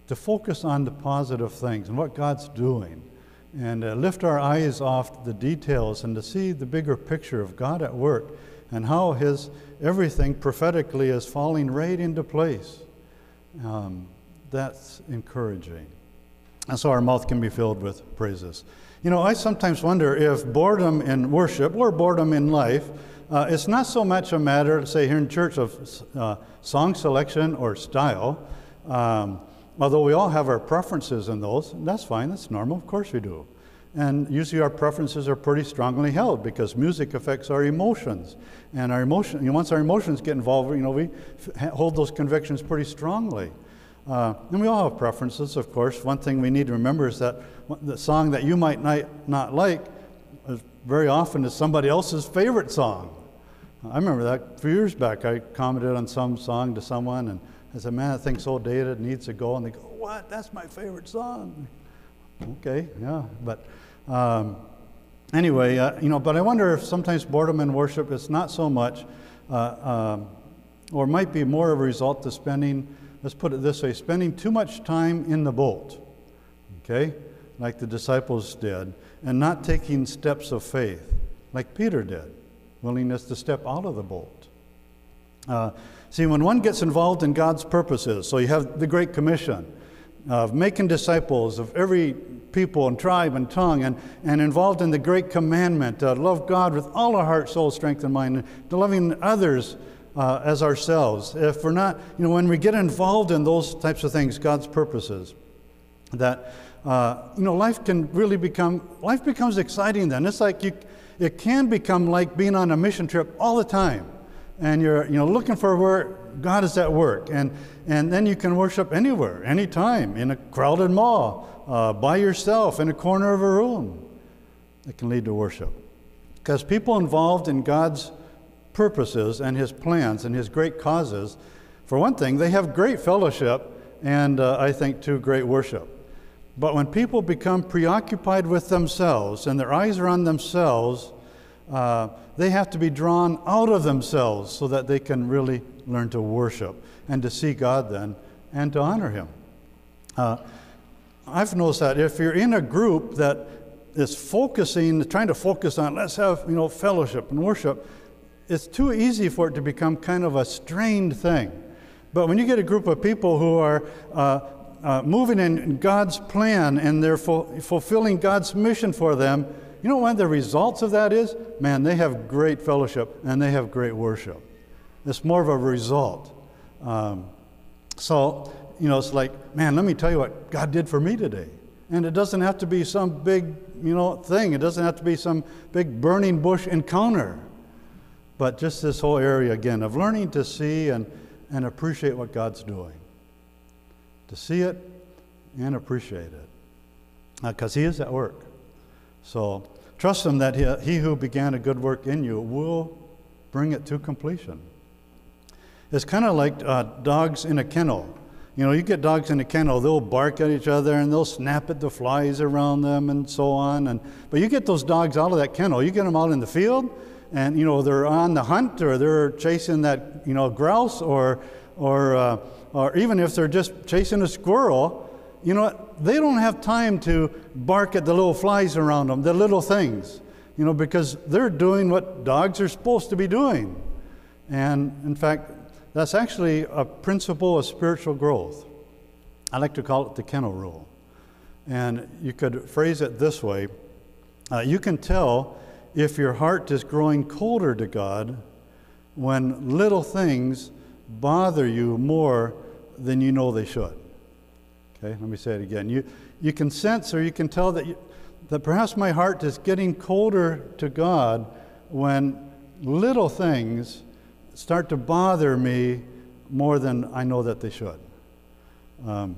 to focus on the positive things and what God's doing and uh, lift our eyes off the details and to see the bigger picture of God at work and how his everything prophetically is falling right into place. Um, that's encouraging. And so our mouth can be filled with praises. You know, I sometimes wonder if boredom in worship or boredom in life, uh, it's not so much a matter, say here in church, of uh, song selection or style. Um, although we all have our preferences in those, that's fine, that's normal, of course we do. And usually our preferences are pretty strongly held because music affects our emotions. And our emotion, you know, once our emotions get involved, you know, we hold those convictions pretty strongly. Uh, and we all have preferences, of course. One thing we need to remember is that the song that you might not, not like is very often is somebody else's favorite song. I remember that a few years back. I commented on some song to someone, and I said, Man, that thing's so dated, needs to go. And they go, What? That's my favorite song. Okay, yeah. But um, anyway, uh, you know, but I wonder if sometimes boredom in worship is not so much, uh, um, or might be more of a result of spending, let's put it this way, spending too much time in the boat, okay, like the disciples did, and not taking steps of faith, like Peter did, willingness to step out of the boat. Uh, see, when one gets involved in God's purposes, so you have the Great Commission of making disciples of every people and tribe and tongue and, and involved in the great commandment to love God with all our heart, soul, strength, and mind, and to loving others uh, as ourselves. If we're not, you know, when we get involved in those types of things, God's purposes, that, uh, you know, life can really become, life becomes exciting then. It's like you, it can become like being on a mission trip all the time. And you're, you know, looking for where God is at work. And, and then you can worship anywhere, anytime, in a crowded mall, uh, by yourself in a corner of a room. It can lead to worship. Because people involved in God's purposes and His plans and His great causes, for one thing, they have great fellowship and uh, I think too great worship. But when people become preoccupied with themselves and their eyes are on themselves, uh, they have to be drawn out of themselves so that they can really learn to worship and to see God then and to honor Him. Uh, I've noticed that if you're in a group that is focusing, trying to focus on, let's have, you know, fellowship and worship, it's too easy for it to become kind of a strained thing. But when you get a group of people who are uh, uh, moving in God's plan and they're fu- fulfilling God's mission for them, you know what the results of that is? Man, they have great fellowship and they have great worship. It's more of a result. Um, so you know, it's like, man, let me tell you what God did for me today. And it doesn't have to be some big, you know, thing. It doesn't have to be some big burning bush encounter. But just this whole area again of learning to see and, and appreciate what God's doing. To see it and appreciate it. Because uh, He is at work. So trust Him that he, he who began a good work in you will bring it to completion. It's kind of like uh, dogs in a kennel. You know, you get dogs in a kennel, they'll bark at each other and they'll snap at the flies around them and so on. And, but you get those dogs out of that kennel, you get them out in the field, and, you know, they're on the hunt or they're chasing that, you know, grouse or, or, uh, or even if they're just chasing a squirrel, you know, they don't have time to bark at the little flies around them, the little things, you know, because they're doing what dogs are supposed to be doing. And in fact, that's actually a principle of spiritual growth. I like to call it the kennel rule. And you could phrase it this way uh, You can tell if your heart is growing colder to God when little things bother you more than you know they should. Okay, let me say it again. You, you can sense or you can tell that, you, that perhaps my heart is getting colder to God when little things start to bother me more than I know that they should. Um,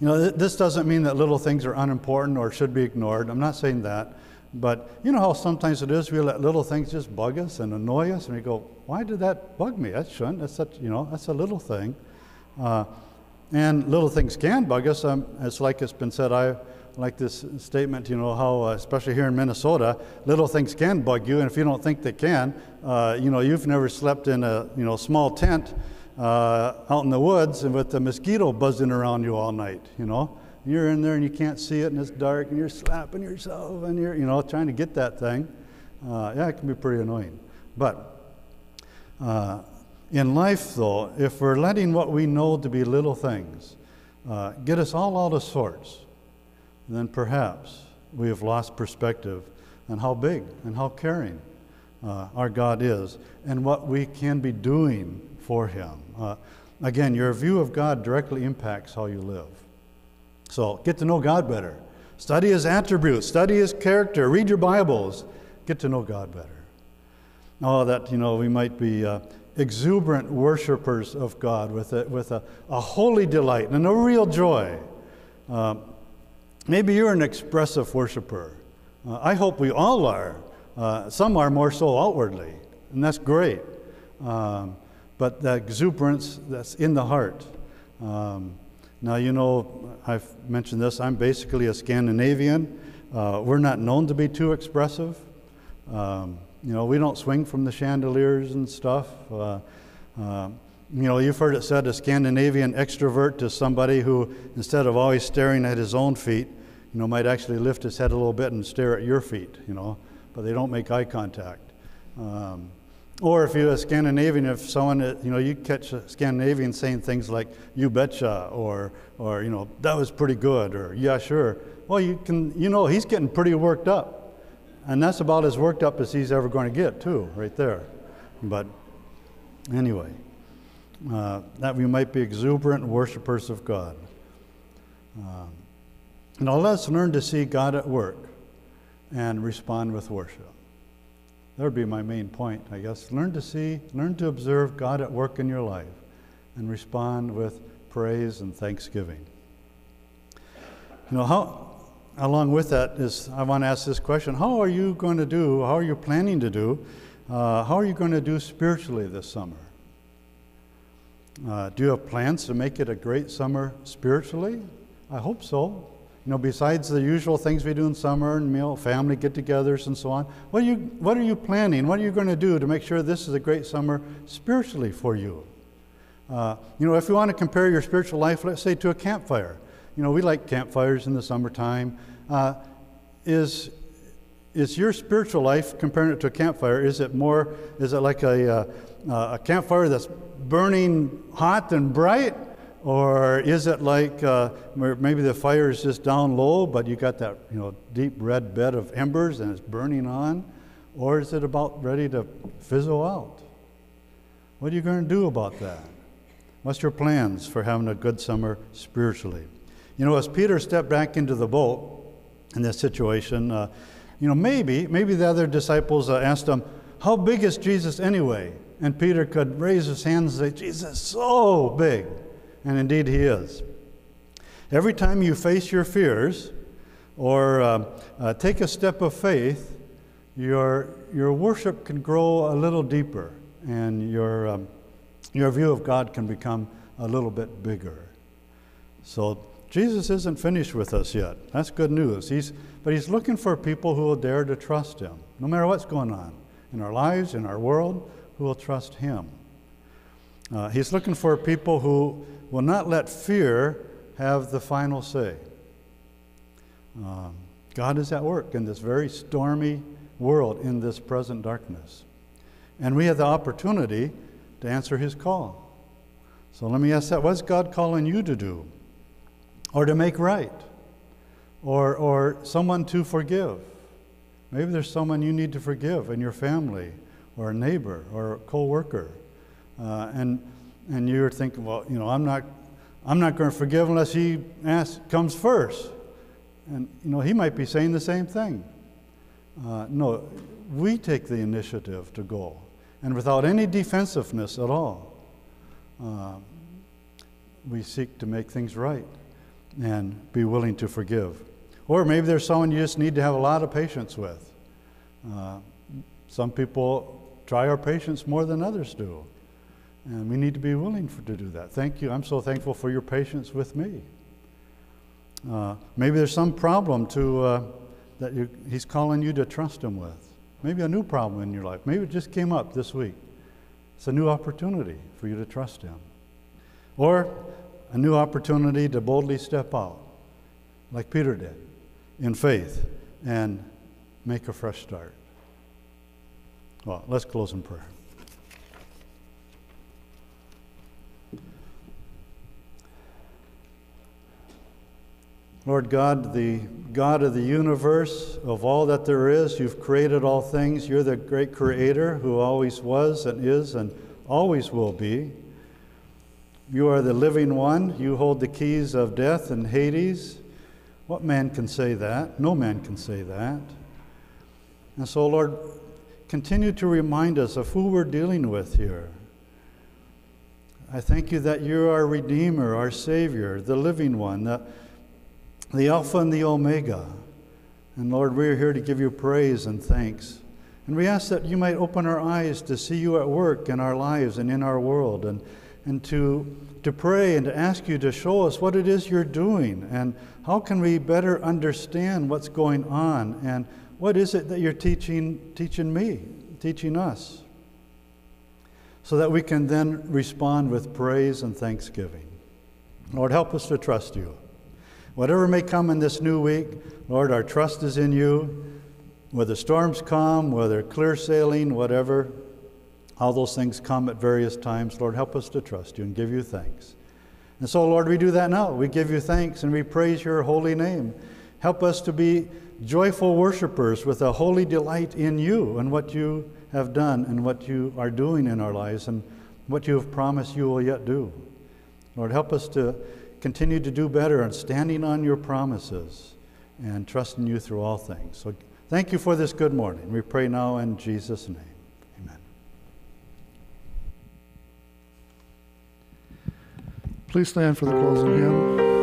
you know, th- this doesn't mean that little things are unimportant or should be ignored. I'm not saying that. But you know how sometimes it is we let little things just bug us and annoy us, and we go, "Why did that bug me? That shouldn't. That's such, you know, that's a little thing." Uh, and little things can bug us. Um, it's like it's been said. I like this statement. You know how, uh, especially here in Minnesota, little things can bug you, and if you don't think they can, uh, you know, you've never slept in a you know small tent uh, out in the woods and with the mosquito buzzing around you all night. You know, you're in there and you can't see it and it's dark and you're slapping yourself and you're, you know, trying to get that thing. Uh, yeah, it can be pretty annoying. But uh, in life, though, if we're letting what we know to be little things uh, get us all out of sorts, then perhaps we have lost perspective on how big and how caring uh, our God is and what we can be doing for Him. Uh, again, your view of God directly impacts how you live. So get to know God better. Study His attributes, study His character, read your Bibles, get to know God better. Oh, that, you know, we might be uh, exuberant worshipers of God with a, with a, a holy delight and a real joy. Uh, maybe you're an expressive worshiper. Uh, I hope we all are. Uh, some are more so outwardly, and that's great. Um, but the exuberance that's in the heart. Um, now, you know, I've mentioned this, I'm basically a Scandinavian. Uh, we're not known to be too expressive. Um, you know, we don't swing from the chandeliers and stuff. Uh, uh, you know, you've heard it said a Scandinavian extrovert is somebody who, instead of always staring at his own feet, you know, might actually lift his head a little bit and stare at your feet, you know, but they don't make eye contact. Um, or if you're a Scandinavian, if someone, you know, you catch a Scandinavian saying things like, you betcha, or, or, you know, that was pretty good, or yeah, sure. Well, you can, you know, he's getting pretty worked up. And that's about as worked up as he's ever going to get, too, right there. But anyway, uh, that we might be exuberant worshipers of God. Um, now let's learn to see God at work and respond with worship. That would be my main point, I guess. Learn to see, learn to observe God at work in your life and respond with praise and thanksgiving. You know, how, along with that is I want to ask this question How are you going to do, how are you planning to do, uh, how are you going to do spiritually this summer? Uh, do you have plans to make it a great summer spiritually? I hope so. You know, besides the usual things we do in summer and know, family get-togethers and so on, what are you what are you planning? What are you going to do to make sure this is a great summer spiritually for you? Uh, you know, if you want to compare your spiritual life, let's say to a campfire. You know, we like campfires in the summertime. Uh, is is your spiritual life comparing it to a campfire? Is it more? Is it like a uh, a campfire that's burning hot and bright? Or is it like uh, maybe the fire is just down low, but you got that you know deep red bed of embers and it's burning on? Or is it about ready to fizzle out? What are you going to do about that? What's your plans for having a good summer spiritually? You know, as Peter stepped back into the boat in this situation, uh, you know, maybe maybe the other disciples uh, asked him, "How big is Jesus anyway?" And Peter could raise his hands and say, "Jesus, is so big." and indeed He is. Every time you face your fears or uh, uh, take a step of faith, your, your worship can grow a little deeper and your, um, your view of God can become a little bit bigger. So Jesus isn't finished with us yet. That's good news. He's, but He's looking for people who will dare to trust Him, no matter what's going on in our lives, in our world, who will trust Him. Uh, he's looking for people who will not let fear have the final say. Um, God is at work in this very stormy world, in this present darkness. And we have the opportunity to answer his call. So let me ask that what's God calling you to do or to make right, or, or someone to forgive. Maybe there's someone you need to forgive in your family, or a neighbor, or a co-worker. Uh, and, and you're thinking, well, you know, I'm not, I'm not going to forgive unless he asks, comes first. And, you know, he might be saying the same thing. Uh, no, we take the initiative to go, and without any defensiveness at all, uh, we seek to make things right and be willing to forgive. Or maybe there's someone you just need to have a lot of patience with. Uh, some people try our patience more than others do, and we need to be willing for, to do that. Thank you. I'm so thankful for your patience with me. Uh, maybe there's some problem to uh, that you, he's calling you to trust him with. Maybe a new problem in your life. Maybe it just came up this week. It's a new opportunity for you to trust him. Or a new opportunity to boldly step out, like Peter did, in faith, and make a fresh start. Well, let's close in prayer. Lord God, the God of the universe, of all that there is, you've created all things. You're the great creator who always was and is and always will be. You are the living one. You hold the keys of death and Hades. What man can say that? No man can say that. And so, Lord, continue to remind us of who we're dealing with here. I thank you that you're our Redeemer, our Savior, the living one, the the Alpha and the Omega. And Lord, we're here to give you praise and thanks. And we ask that you might open our eyes to see you at work in our lives and in our world, and, and to, to pray and to ask you to show us what it is you're doing, and how can we better understand what's going on, and what is it that you're teaching, teaching me, teaching us, so that we can then respond with praise and thanksgiving. Lord, help us to trust you. Whatever may come in this new week, Lord, our trust is in you. Whether storms come, whether clear sailing, whatever, all those things come at various times. Lord, help us to trust you and give you thanks. And so, Lord, we do that now. We give you thanks and we praise your holy name. Help us to be joyful worshipers with a holy delight in you and what you have done and what you are doing in our lives and what you have promised you will yet do. Lord, help us to continue to do better and standing on your promises and trusting you through all things. So thank you for this good morning. We pray now in Jesus' name. Amen. Please stand for the closing hymn.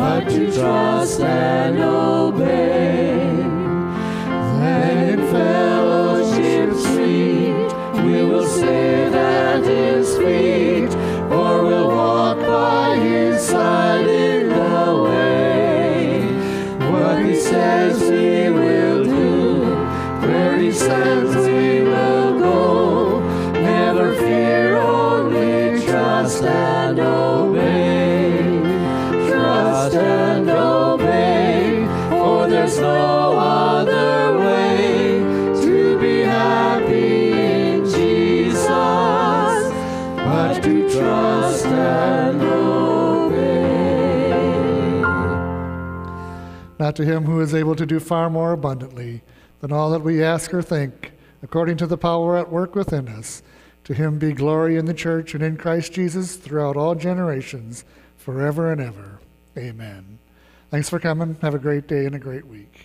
But to trust and obey. Then in fellowship sweet, we will sit at His To him who is able to do far more abundantly than all that we ask or think, according to the power at work within us, to him be glory in the church and in Christ Jesus throughout all generations, forever and ever. Amen. Thanks for coming. Have a great day and a great week.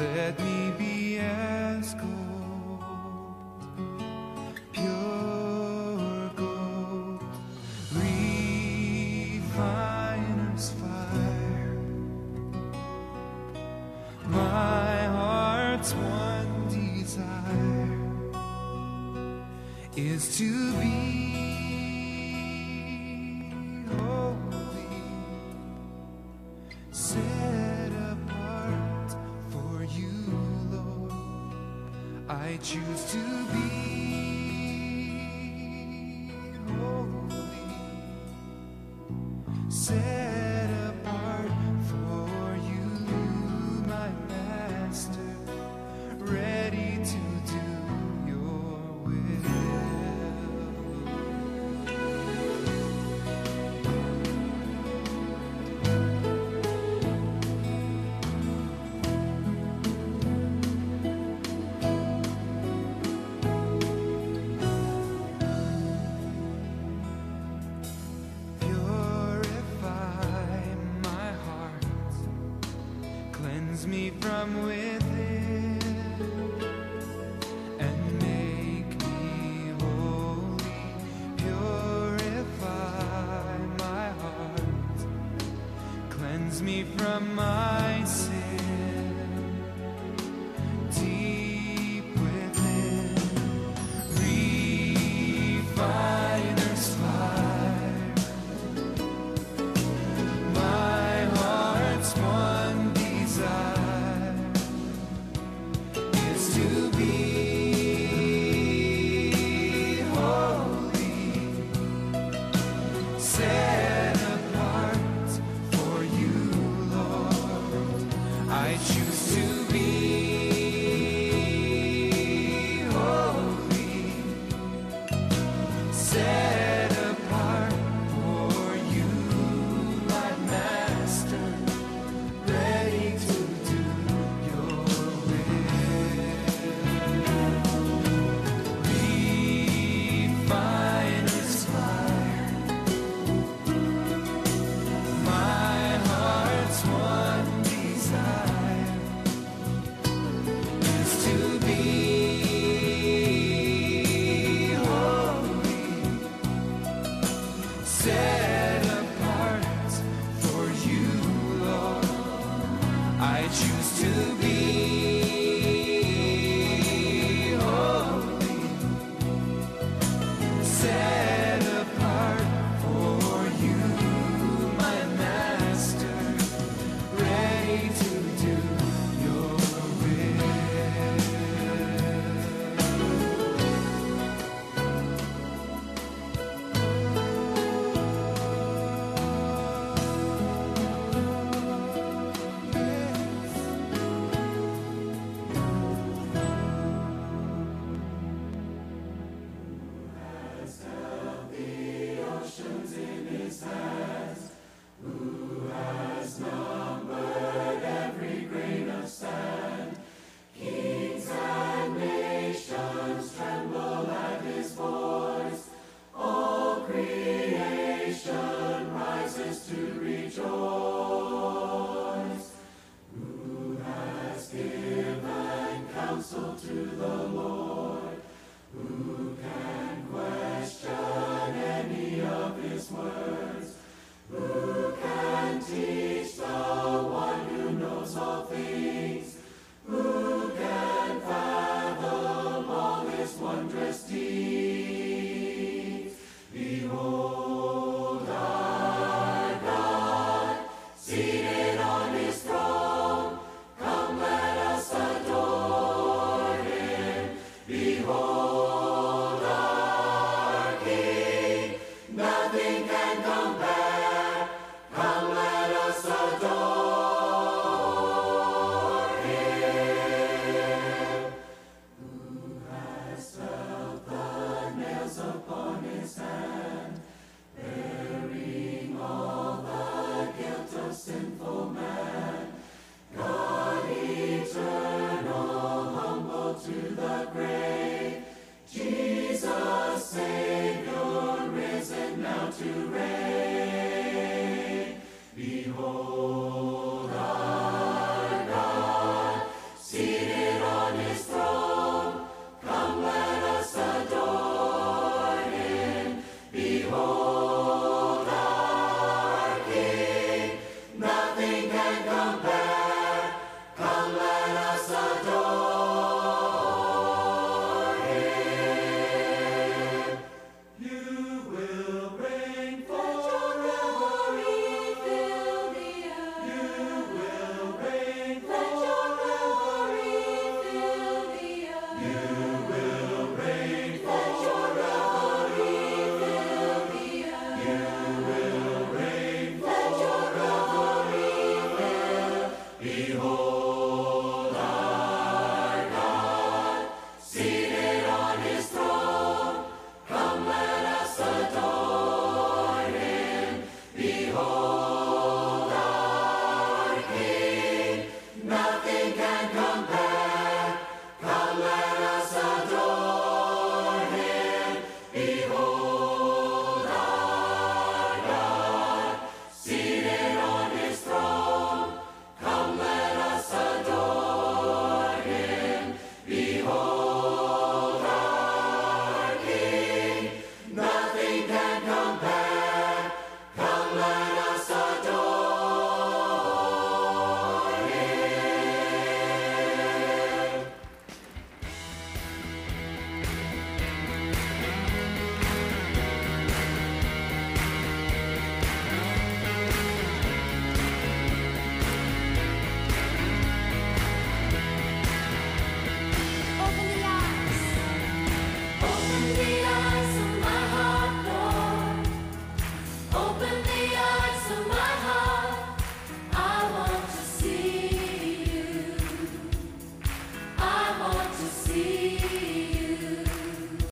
let me be as cold.